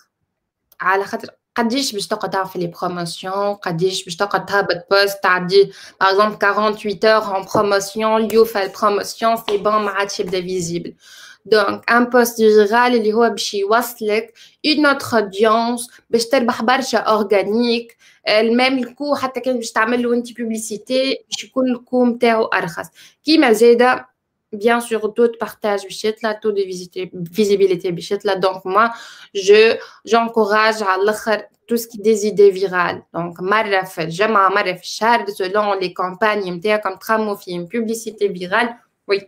على خاطر قديش باش تقعد تعرف لي بروموسيون قديش باش تقعد تهبط بوست تعدي باغ اكزومبل 48 اور ان بروموسيون اليو في البروموسيون سي بون ما عادش يبدأ فيزيبل دونك ان بوست فيرال اللي هو باش يوصلك اون اوتر اودينس باش تربح برشا اورغانيك المام الكو حتى كان باش تعمل له انت بوبليسيتي باش يكون الكو نتاعو أرخص. كيما زاده bien sûr d'autres partagent bichette là taux de visibilité bichette là. Donc moi je j'encourage à tout ce qui est des idées virales. Donc marraf j'aime marraf selon les campagnes comme tramofie une publicité virale oui.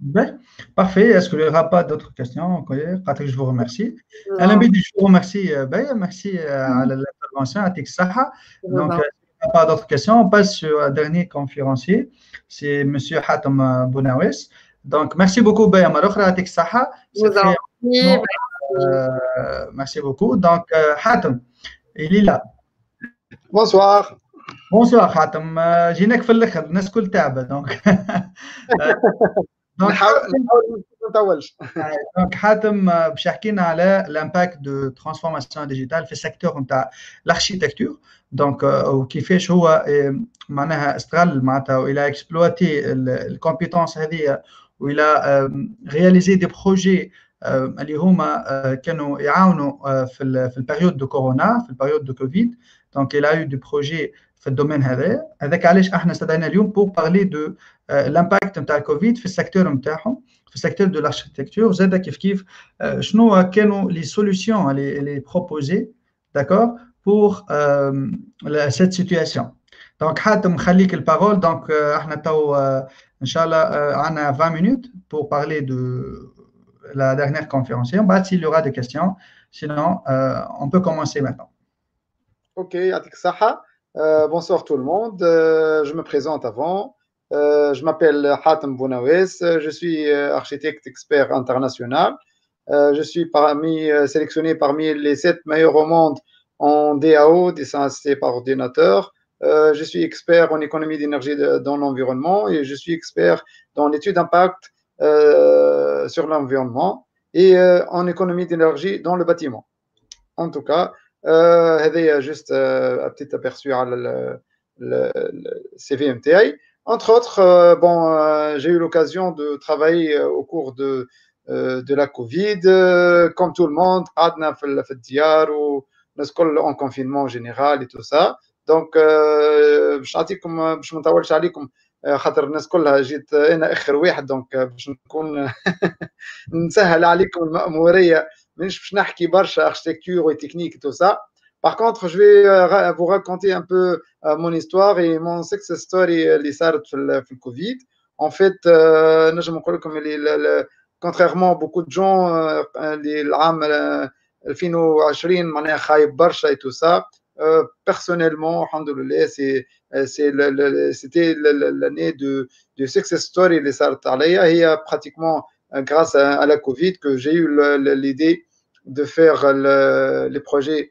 Ben, parfait. Est-ce qu'il n'y aura pas d'autres questions Patrick, je vous remercie. Alain je vous remercie. Euh, ben, merci euh, à l'intervention à Saha. Donc, euh, s'il n'y a pas d'autres questions, on passe sur le dernier conférencier. C'est M. Hatem Bounawes. Donc, merci beaucoup, Ben Amarokhra à Saha. Merci beaucoup. Donc, Hatem, il est là. Bonsoir. Bonsoir Hatem. جيناك في الاخر الناس كل تعبه دونك *laughs* دونك حاتم باش يحكينا على الامباكت دو ترانسفورماسيون ديجيتال في السيكتور نتاع الاركيتكتور دونك وكيفاش هو معناها استغل معناتها والى اكسبلواتي الكومبيتونس هذه والى رياليزي دي بروجي اللي هما كانوا يعاونوا في في البيريود دو كورونا في البيريود دو كوفيد دونك il a eu des projets في الدومين هذا هذاك علاش احنا استدعينا اليوم بور بارلي دو الامباكت نتاع الكوفيد في السيكتور نتاعهم في السيكتور دو لاركتيكتور زاد كيف كيف شنو كانوا لي سوليسيون لي بروبوزي داكور بور سيت سيتوياسيون دونك حاتم نخليك البارول دونك احنا تو ان شاء الله عندنا 20 minutes pour parler de la dernière conférence. On va s'il y aura des questions. Sinon, euh, on peut commencer maintenant. Ok, Atik Saha. Euh, bonsoir tout le monde. Euh, je me présente avant. Euh, je m'appelle Hatem Bounawes. Je suis architecte expert international. je suis parmi, sélectionné parmi les sept meilleurs au monde en DAO, dessin assisté par ordinateur. je suis expert en économie d'énergie dans l'environnement et je suis expert dans l'étude d'impact sur l'environnement et en économie d'énergie dans le bâtiment. En tout cas, هذايا جوست un petit aperçu على le CV MTI. Entre autres, bon, j'ai eu l'occasion de travailler au cours de, de la Covid, comme tout le monde, قعدنا في في الديار والناس الكل en confinement général et tout ça. Donc باش نعطيكم باش ما نطولش عليكم خاطر الناس كلها جيت انا اخر واحد دونك باش نكون نسهل عليكم المأمورية مش باش نحكي برشا اركتيكتور et tout ça. *laughs* Par contre, je vais euh, vous raconter un peu euh, mon histoire et mon success story اللي صارت في le Covid. En fait, نجم نقول لكم اللي contrairement à beaucoup de gens اللي العام 2020 معناها خايب برشا et tout ça. personnellement, alhamdoulilah, c'est c'était l'année de, de success story اللي صارت عليا هي pratiquement grâce à, à la Covid que j'ai eu l'idée de faire le, les projets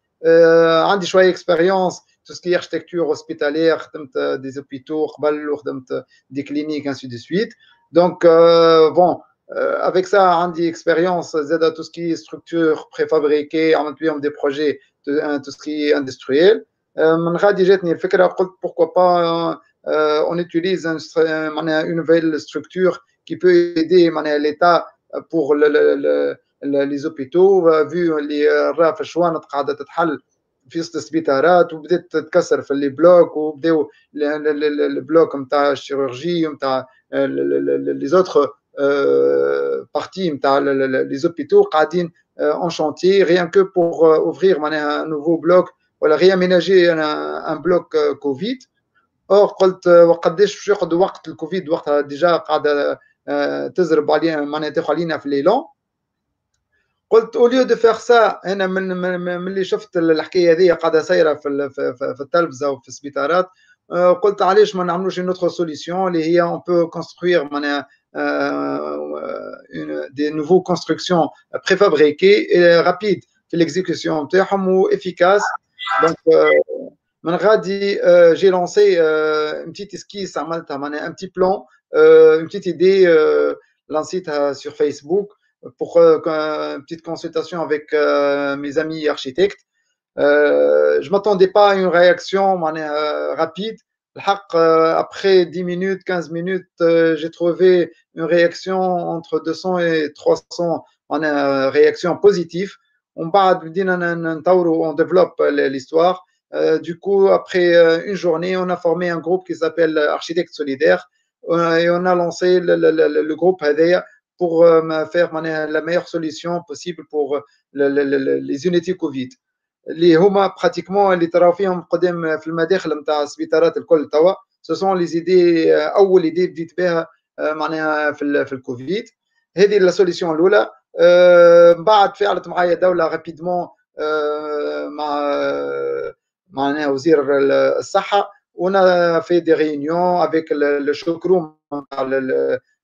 عندي شويه expérience tout ce qui est architecture hospitalière خدمت des hôpitaux قبل وخدمت des cliniques ainsi de suite donc euh, bon avec ça عندي expérience زاد tout ce qui est structure préfabriquée عملت بهم des projets tout ce qui est industriel من غادي جاتني الفكره قلت pourquoi pas on utilise une nouvelle structure qui peut aider l'État pour le, le, le, les hôpitaux vu اللي راه في الشوانط قاعدة تتحل في وسط السبيطارات وبدات تتكسر في لي بلوك وبداو البلوك نتاع الشيروجي نتاع لي زوتر بارتي نتاع لي زوبيتو قاعدين اون شانتي rien que pour ouvrir معناها nouveau bloc ولا réaménager un, un bloc كوفيد اور قلت وقداش باش ياخذ وقت الكوفيد وقتها ديجا قاعدة تزرب علينا معناها تاخذ علينا في ليلون قلت اوليو دو فيغ سا انا من من اللي شفت الحكايه هذه قاعده سايره في في, في التلفزه وفي السبيطارات قلت علاش ما نعملوش اون اوتر سوليسيون اللي هي اون بو كونستروير معناها دي نوفو كونستركسيون بريفابريكي رابيد في ليكزيكسيون نتاعهم وافيكاس دونك من غادي جي لونسي اون بتيت اسكيس عملتها معناها ان بتي بلان اون بتيت ايدي لانسيتها سور فيسبوك pour euh, une petite consultation avec euh, mes amis architectes. Euh, je ne m'attendais pas à une réaction rapide. Après 10 minutes, 15 minutes, j'ai trouvé une réaction entre 200 et 300 réactions positives. On, on développe l'histoire. du coup, après une journée, on a formé un groupe qui s'appelle Architectes Solidaires et on a lancé le, le, le, le groupe pour faire la meilleure solution possible pour les unités Covid. اللي هما براتيكمون اللي تراو فيهم قدام في المداخل نتاع السبيطارات الكل توا سو سون لي زيدي اول ايدي بديت بها معناها في, في الكوفيد هذه لا سوليسيون الاولى من بعد فعلت معايا دوله رابيدمون مع معناها وزير الصحه ونا في دي ريونيون افيك لو شوكروم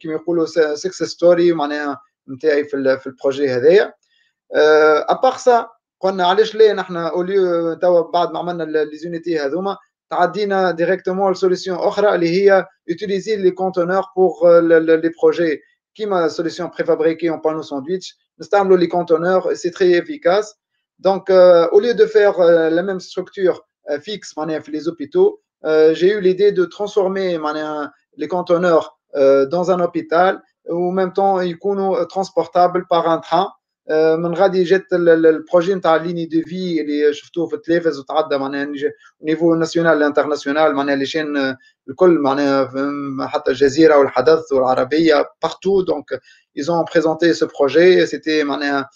كيما يقولوا سكسس ستوري معناها نتاعي في في البروجي هذايا ابار سا قلنا علاش ليه نحن اوليو توا بعد ما عملنا لي زونيتي هذوما تعدينا ديريكتومون لسوليسيون اخرى اللي هي utiliser les conteneurs pour les projets كيما solution préfabriquée en panneau sandwich نستعملوا les conteneurs et c'est très efficace donc euh, au lieu de faire euh, la même structure euh, fixe معناها في les hôpitaux j'ai eu l'idée de transformer معناها les conteneurs dans un hôpital ou en même temps يكونوا transportables par un train من غادي جات البروجي نتاع ليني دو في اللي شفتوه في التلفز وتعدى معناها نيفو ناسيونال انترناسيونال معناها لي شين الكل معناها حتى الجزيره والحدث والعربيه بارتو دونك ils ont présenté ce projet c'était معناها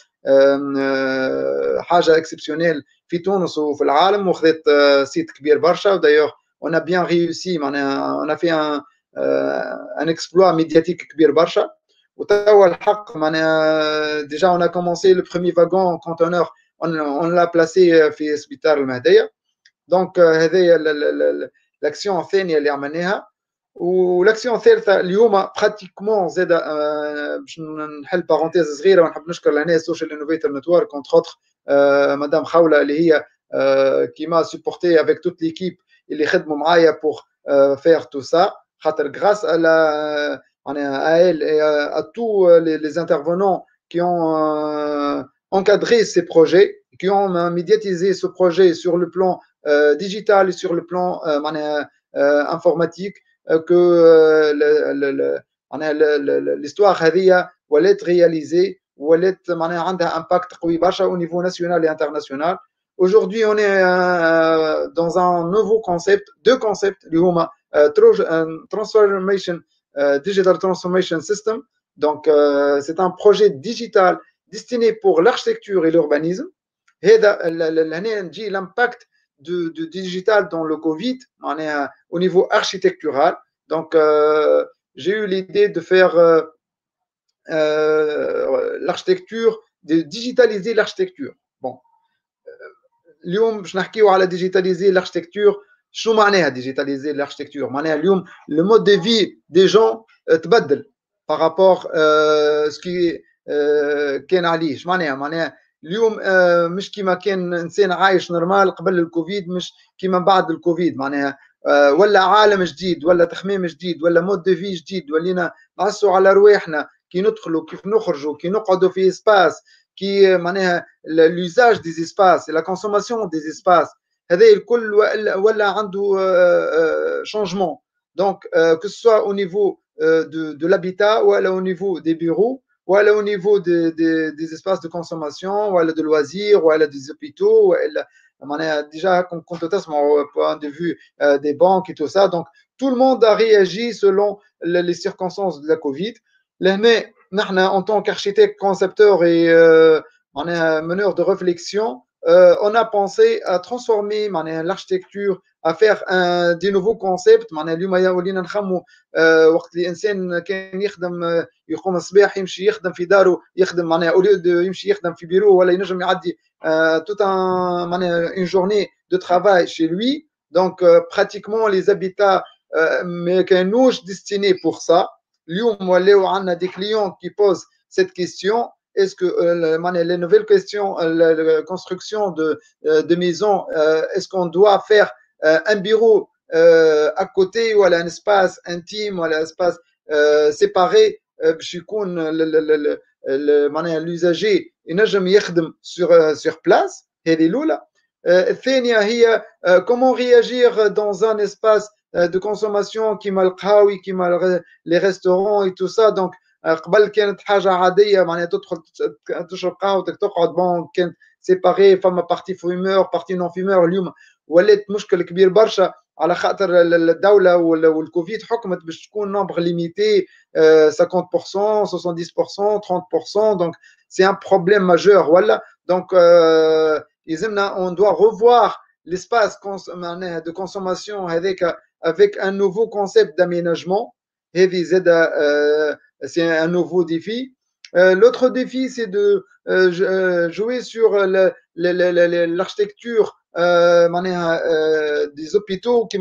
حاجه اكسبسيونيل في تونس وفي العالم وخذت سيت كبير برشا ودايوغ on a bien réussi معناها on a fait un un exploit médiatique كبير برشا وتوا الحق معناها ديجا اون كومونسي لو بروميي فاغون كونتونور اون لا بلاسي في سبيطار المهديه دونك هذايا لاكسيون الثانيه اللي عملناها والاكسيون الثالثه اليوم براتيكمون زاد باش نحل بارونتيز صغيره ونحب نشكر لهنا السوشيال انوفيتور نتورك اونتر اوتر مدام خوله اللي هي كيما سوبورتي افيك توت ليكيب اللي خدموا معايا بور فير تو سا خاطر غراس على à elle et à, à tous les, les, intervenants qui ont euh, encadré ces projets, qui ont médiatisé ce projet sur le plan digital et sur le plan informatique que l'histoire هذه ولات réalisée ولات معناها عندها impact قوي برشا au niveau national et international Aujourd'hui, on est euh, dans un nouveau concept, deux concepts, l'IOMA, euh, Transformation, euh, Digital Transformation System. Donc, euh, c'est un projet digital destiné pour l'architecture et l'urbanisme. L'impact du, du digital dans le Covid, on est au niveau architectural. Donc, euh, j'ai eu l'idée de faire euh, l'architecture, de digitaliser l'architecture. Bon, اليوم باش نحكيو على ديجيتاليزي لاركتيكتور شنو معناها ديجيتاليزي لاركتيكتور معناها اليوم لو مود دي في دي جون تبدل بارابور سكي كان عليه اش معناها معناها اليوم مش كيما كان انسان عايش نورمال قبل الكوفيد مش كيما بعد الكوفيد معناها ولا عالم جديد ولا تخميم جديد ولا مود دو في جديد ولينا نعسوا على رواحنا كي ندخلوا كيف نخرجوا كي نقعدوا في اسباس qui l'usage des espaces et la consommation des espaces هذا الكل ولا عنده changement donc que ce soit au niveau de, de l'habitat ou au niveau des bureaux ou au niveau des, des, des espaces de consommation ou de loisirs ou des hôpitaux ou déjà quand au point de vue des banques et tout ça donc tout le monde a réagi selon les circonstances de la Covid mais en tant qu'architecte, concepteur et euh, on est meneur de réflexion, euh, on a pensé à transformer l'architecture, à faire un, des nouveaux concepts. اليوم ولينا نخمو وقت اللي الانسان كان يخدم يقوم الصباح يمشي يخدم في داره يخدم معناها اوليو يمشي يخدم في بيرو ولا ينجم يعدي tout un معناها une journée de travail chez lui. Donc pratiquement les habitats ما كانوش destinés pour ça. اليوم ولاو عندنا des clients qui posent cette question est-ce que euh, les nouvelles questions la, la construction de, de maisons est-ce qu'on doit faire un bureau à côté ou un espace intime ou un espace séparé باش يكون l'usager ينجم يخدم sur sur place هذه الاولى الثانيه هي comment réagir dans un espace de consommation كيما القهاوي كيما les restaurants et tout ça donc قبل كانت حاجه عاديه معناها تدخل تشرب قهوتك تقعد بون كانت سيباري فما بارتي فيمور بارتي نون فيمور اليوم ولات مشكل كبير برشا على خاطر الدوله والكوفيد حكمت باش تكون نومبر ليميتي 50% 70% 30% donc c'est un problème majeur ولا donc يلزمنا on doit revoir l'espace de consommation avec avec un nouveau concept d'aménagement. C'est un nouveau défi. Euh, l'autre défi, c'est de euh, euh, jouer sur l'architecture des hôpitaux qui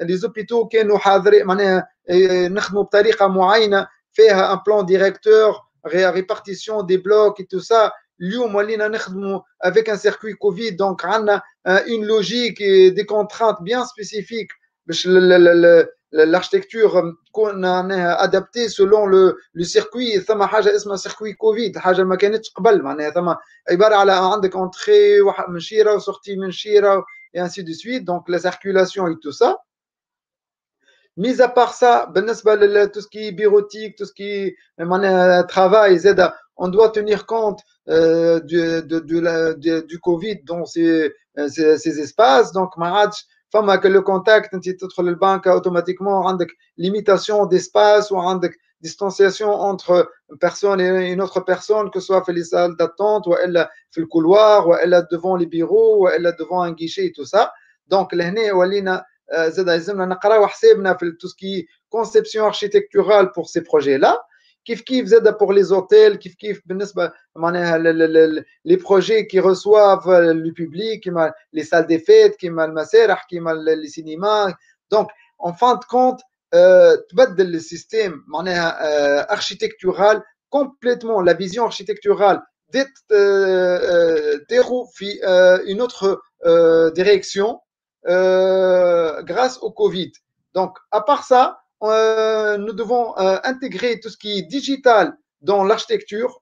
les hôpitaux qui nous faire un plan directeur, répartition des blocs et tout ça. Avec un circuit Covid, donc une logique et des contraintes bien spécifiques الاركتيكتور تكون معناها ادابتي سولون لو لو سيركوي ثم حاجه اسمها سيركوي كوفيد حاجه ما كانتش قبل معناها ثم عباره على عندك اونتري من شيره وسورتي من شيره et ainsi de suite donc la circulation et tout ça mis à part ça بالنسبه ل tout ce qui est bureautique tout ce qui est معناها travail زاد on doit tenir compte euh, du, de, de la, de, du Covid dans ces, ces, ces espaces donc ما عادش فما que le contact انت تدخل البنك automatiquement عندك limitation d'espace ou عندك distanciation entre une personne et une autre personne que ce soit في les salles d'attente والا في الكولوار والا devant les bureaux والا devant un guichet et tout ça donc لهنا ولينا زاد لازمنا نقراو حسابنا في tout ce qui est conception architecturale pour ces projets là كيف كيف زاد pour les hôtels كيف كيف بالنسبه معناها les projets qui reçoivent le public كيما les salles des fêtes كيما المسارح كيما les cinémas donc en fin de compte تبدل السيستم معناها architectural complètement la vision architecturale تاخذ في une autre direction grâce au Covid donc à part ça euh, nous devons euh, intégrer tout ce qui est digital dans l'architecture.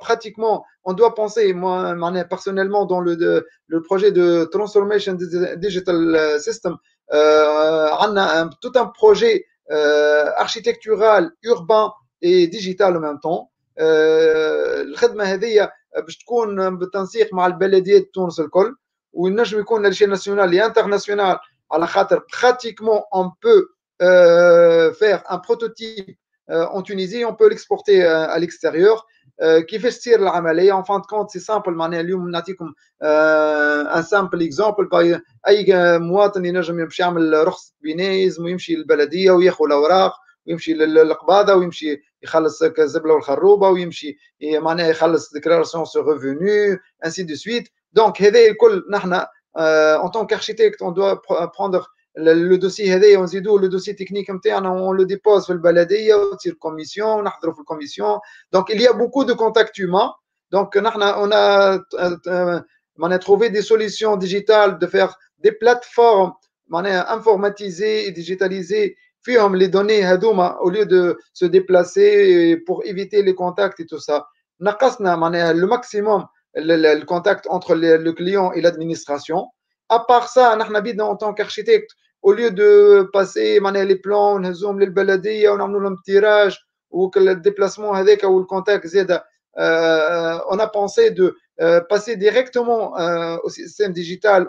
pratiquement, on doit penser, moi, personnellement, dans le, le projet de Transformation Digital System, euh, on a tout un projet euh, architectural, urbain et digital en même temps. الخدمه هذه باش تكون بالتنسيق مع البلديات تونس الكل وينجم يكون لاشين ناسيونال et international على خاطر pratiquement on peut euh, faire un prototype euh, en Tunisie, on peut l'exporter euh, à l'extérieur. كيفاش تصير العمليه en fin de compte c'est simple معناها اليوم نعطيكم ان سامبل اكزامبل اي مواطن ينجم يمشي يعمل رخصه بناء يلزم يمشي للبلديه وياخذ الاوراق ويمشي للقباضه ويمشي يخلص الزبله والخروبه ويمشي معناها يخلص ديكلاراسيون سو ريفوني انسي دو سويت دونك هذا الكل نحن en tant qu'architecte on doit prendre le dossier هذايا ونزيدوه le dossier technique نتاعنا on le dépose في البلديه وتصير commission ونحضروا في الكوميسيون donc il y a beaucoup de contacts humains donc on a on a trouvé des solutions digitales de faire des plateformes informatisées et digitalisées فيهم les données هذوما au lieu de se déplacer pour éviter les contacts et tout ça نقصنا معناها le maximum le contact entre le client et l'administration à part ça نحن بيدنا en tant qu'architecte au lieu de passer les plans ونهزوهم للبلديه ونعملوا لهم تيراج والديبلاسمون هذاك والكونتاكت زاد on a pensé de passer directement au système digital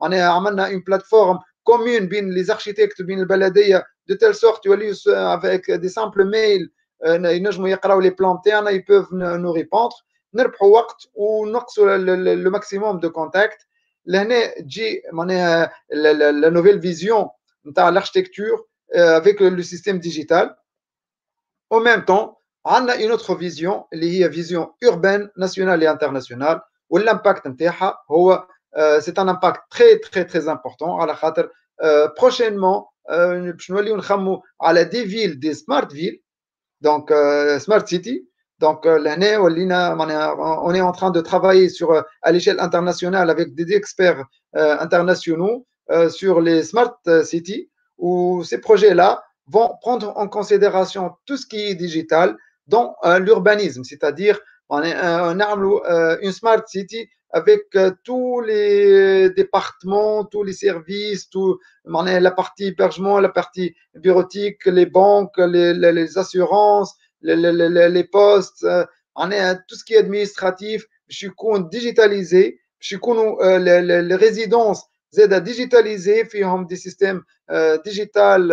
on a عملنا une plateforme commune بين les architectes بين البلديه de telle sorte يوليو avec des simples mails ينجموا يقراو les plans تاعنا ils peuvent nous répondre نربحوا وقت ونقصوا le maximum de contacts لهنا تجي معناها la nouvelle vision نتاع l'architecture avec le système digital en même temps on a une autre vision اللي هي vision urbaine nationale et internationale والامباكت نتاعها هو c'est un impact très très très important على خاطر prochainement باش نوليو نخمو على des villes des smart villes donc smart city donc, euh, l'année, on est en train de travailler sur, euh, à l'échelle internationale avec des experts euh, internationaux sur les smart cities, où ces projets-là vont prendre en considération tout ce qui est digital dans l'urbanisme, c'est-à-dire on a une smart city avec tous les départements, tous les services, tout, la partie hébergement, la partie bureautique, les banques, les assurances, les postes, on est tout ce qui est administratif, je suis digitalisé, je suis les résidences Z à digitaliser, des systèmes digital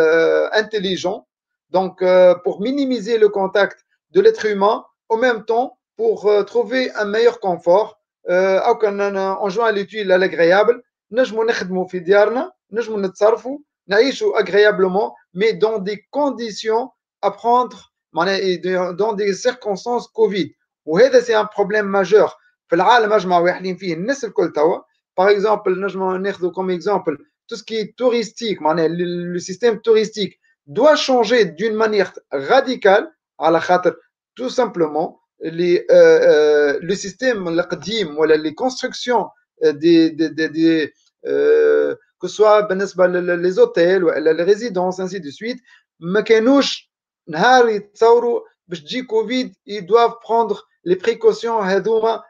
intelligents. Donc, pour minimiser le contact de l'être humain, en même temps, pour trouver un meilleur confort, en jouant à l'utile à l'agréable, نجموا نخدموا في ديارنا نجموا نتصرفوا نعيشوا agréablement mais dans des conditions à prendre dans des circonstances Covid وهذا c'est un problème majeur في العالم اجمع واحدين فيه الناس الكل توا par exemple نجمع ناخذ comme exemple tout ce qui est touristique le système touristique doit changer d'une manière radicale على خاطر tout simplement les, euh, le système القديم ولا les constructions des, des, des, des euh, que ce soit بالنسبه les hôtels ولا les résidences ainsi de suite ما كانوش نهار يتصوروا باش تجي كوفيد ils doivent prendre les précautions هذوما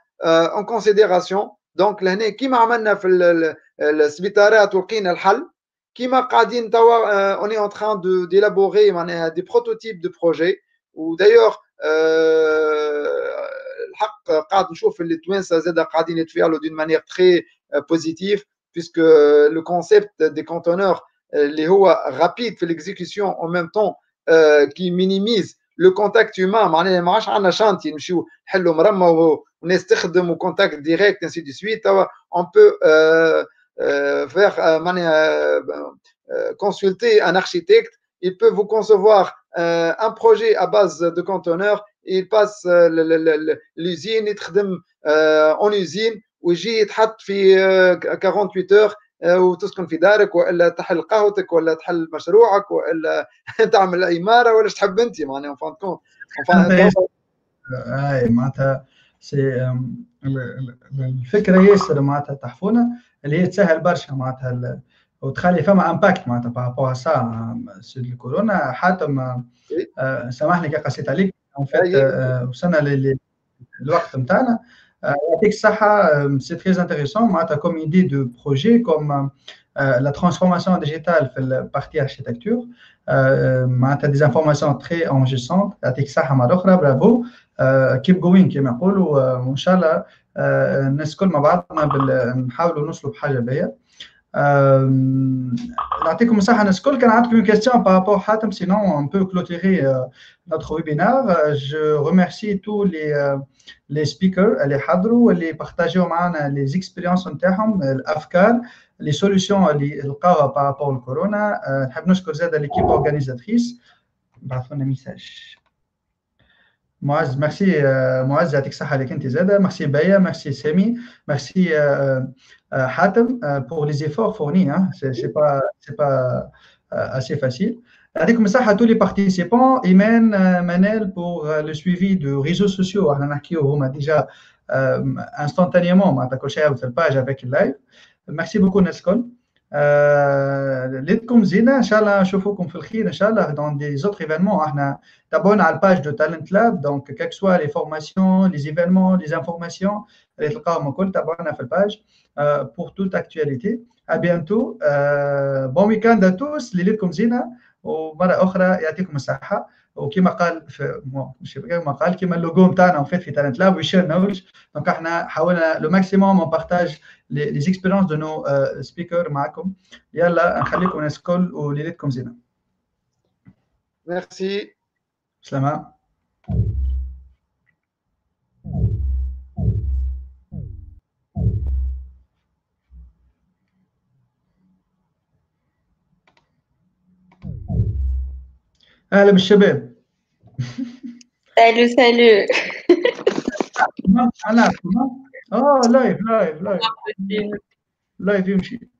en considération دونك لهنا كيما عملنا في السبيطارات ولقينا الحل كيما قاعدين توا اون ان تران دو ديلابوري معناها دي بروتوتيب دو بروجي ودايوغ الحق قاعد نشوف اللي التوانسه زاد قاعدين يتفاعلوا دون مانيير تري بوزيتيف puisque le concept des conteneurs اللي هو rapide في l'exécution en même temps qui minimise le contact humain معناها ما عادش عندنا شانتي نمشيو نحلوا مرمى ونستخدموا contact direct ainsi de suite on peut faire consulter un architecte il peut vous concevoir un projet à base de conteneurs il passe l'usine يتخدم en usine ويجي يتحط في 48 heures وتسكن في دارك وإلا تحل قهوتك ولا تحل مشروعك وإلا *laughs* تعمل عماره ولا تحب أنت معناها فان كونت أي معناتها الفكرة ياسر معناتها تحفونا اللي هي تسهل برشا معناتها وتخلي فما امباكت معناتها بارابور سا سود الكورونا حاتم سامحني كي قصيت عليك fait وصلنا للوقت نتاعنا يعطيك الصحة c'est très intéressant معناتها comme idée de projet comme la transformation digitale في البارتي architecture معناتها des informations très enrichissantes يعطيك الصحة مرة أخرى برافو keep going كما يقولوا وإن شاء الله الناس الكل مع بعضنا نحاولوا نوصلوا بحاجة باهية نعطيكم مساحه الناس الكل كان عندكم une question par rapport حاتم sinon on peut clôturer notre webinaire je remercie tous les les speakers اللي حضروا واللي بارتاجيو معنا les expériences نتاعهم الافكار les solutions اللي لقاوها par rapport للكورونا نحب نشكر زاد ليكيب اورغانيزاتريس بعثوا لنا ميساج Moaz, merci euh, Moaz, j'attends ça avec Intizada. Merci Baya, merci Semi, merci euh, Hatem pour les efforts fournis. Hein. C'est Ce n'est pas, euh، assez facile. Avec ça à tous les participants, Imen, Manel pour le suivi de réseaux sociaux. On a déjà instantanément, on a page avec le live. Merci beaucoup Neskon. ليلتكم زينة ان شاء الله نشوفوكم في الخير ان شاء الله dans des autres événements احنا تابعونا على الباج دو تالنت لاب دونك كيك سوا لي فورماسيون لي ايفينمون لي انفورماسيون اللي تلقاهم الكل تابعونا في الباج pour toute actualité. À bientôt. bon week-end à tous. ليلتكم زينة ومرة أخرى يعطيكم الصحة وكما قال في مش كما قال كما اللوجو نتاعنا في في تالنت لاب وي شير نولج دونك احنا حاولنا لو ماكسيموم اون بارتاج لي زيكسبيريونس دو نو سبيكر معكم يلا نخليكم الناس الكل وليلتكم زينة. ميرسي. سلامة. أهلا بالشباب. سالو سالو. *laughs* آه لايف لايف لايف لايف يمشي.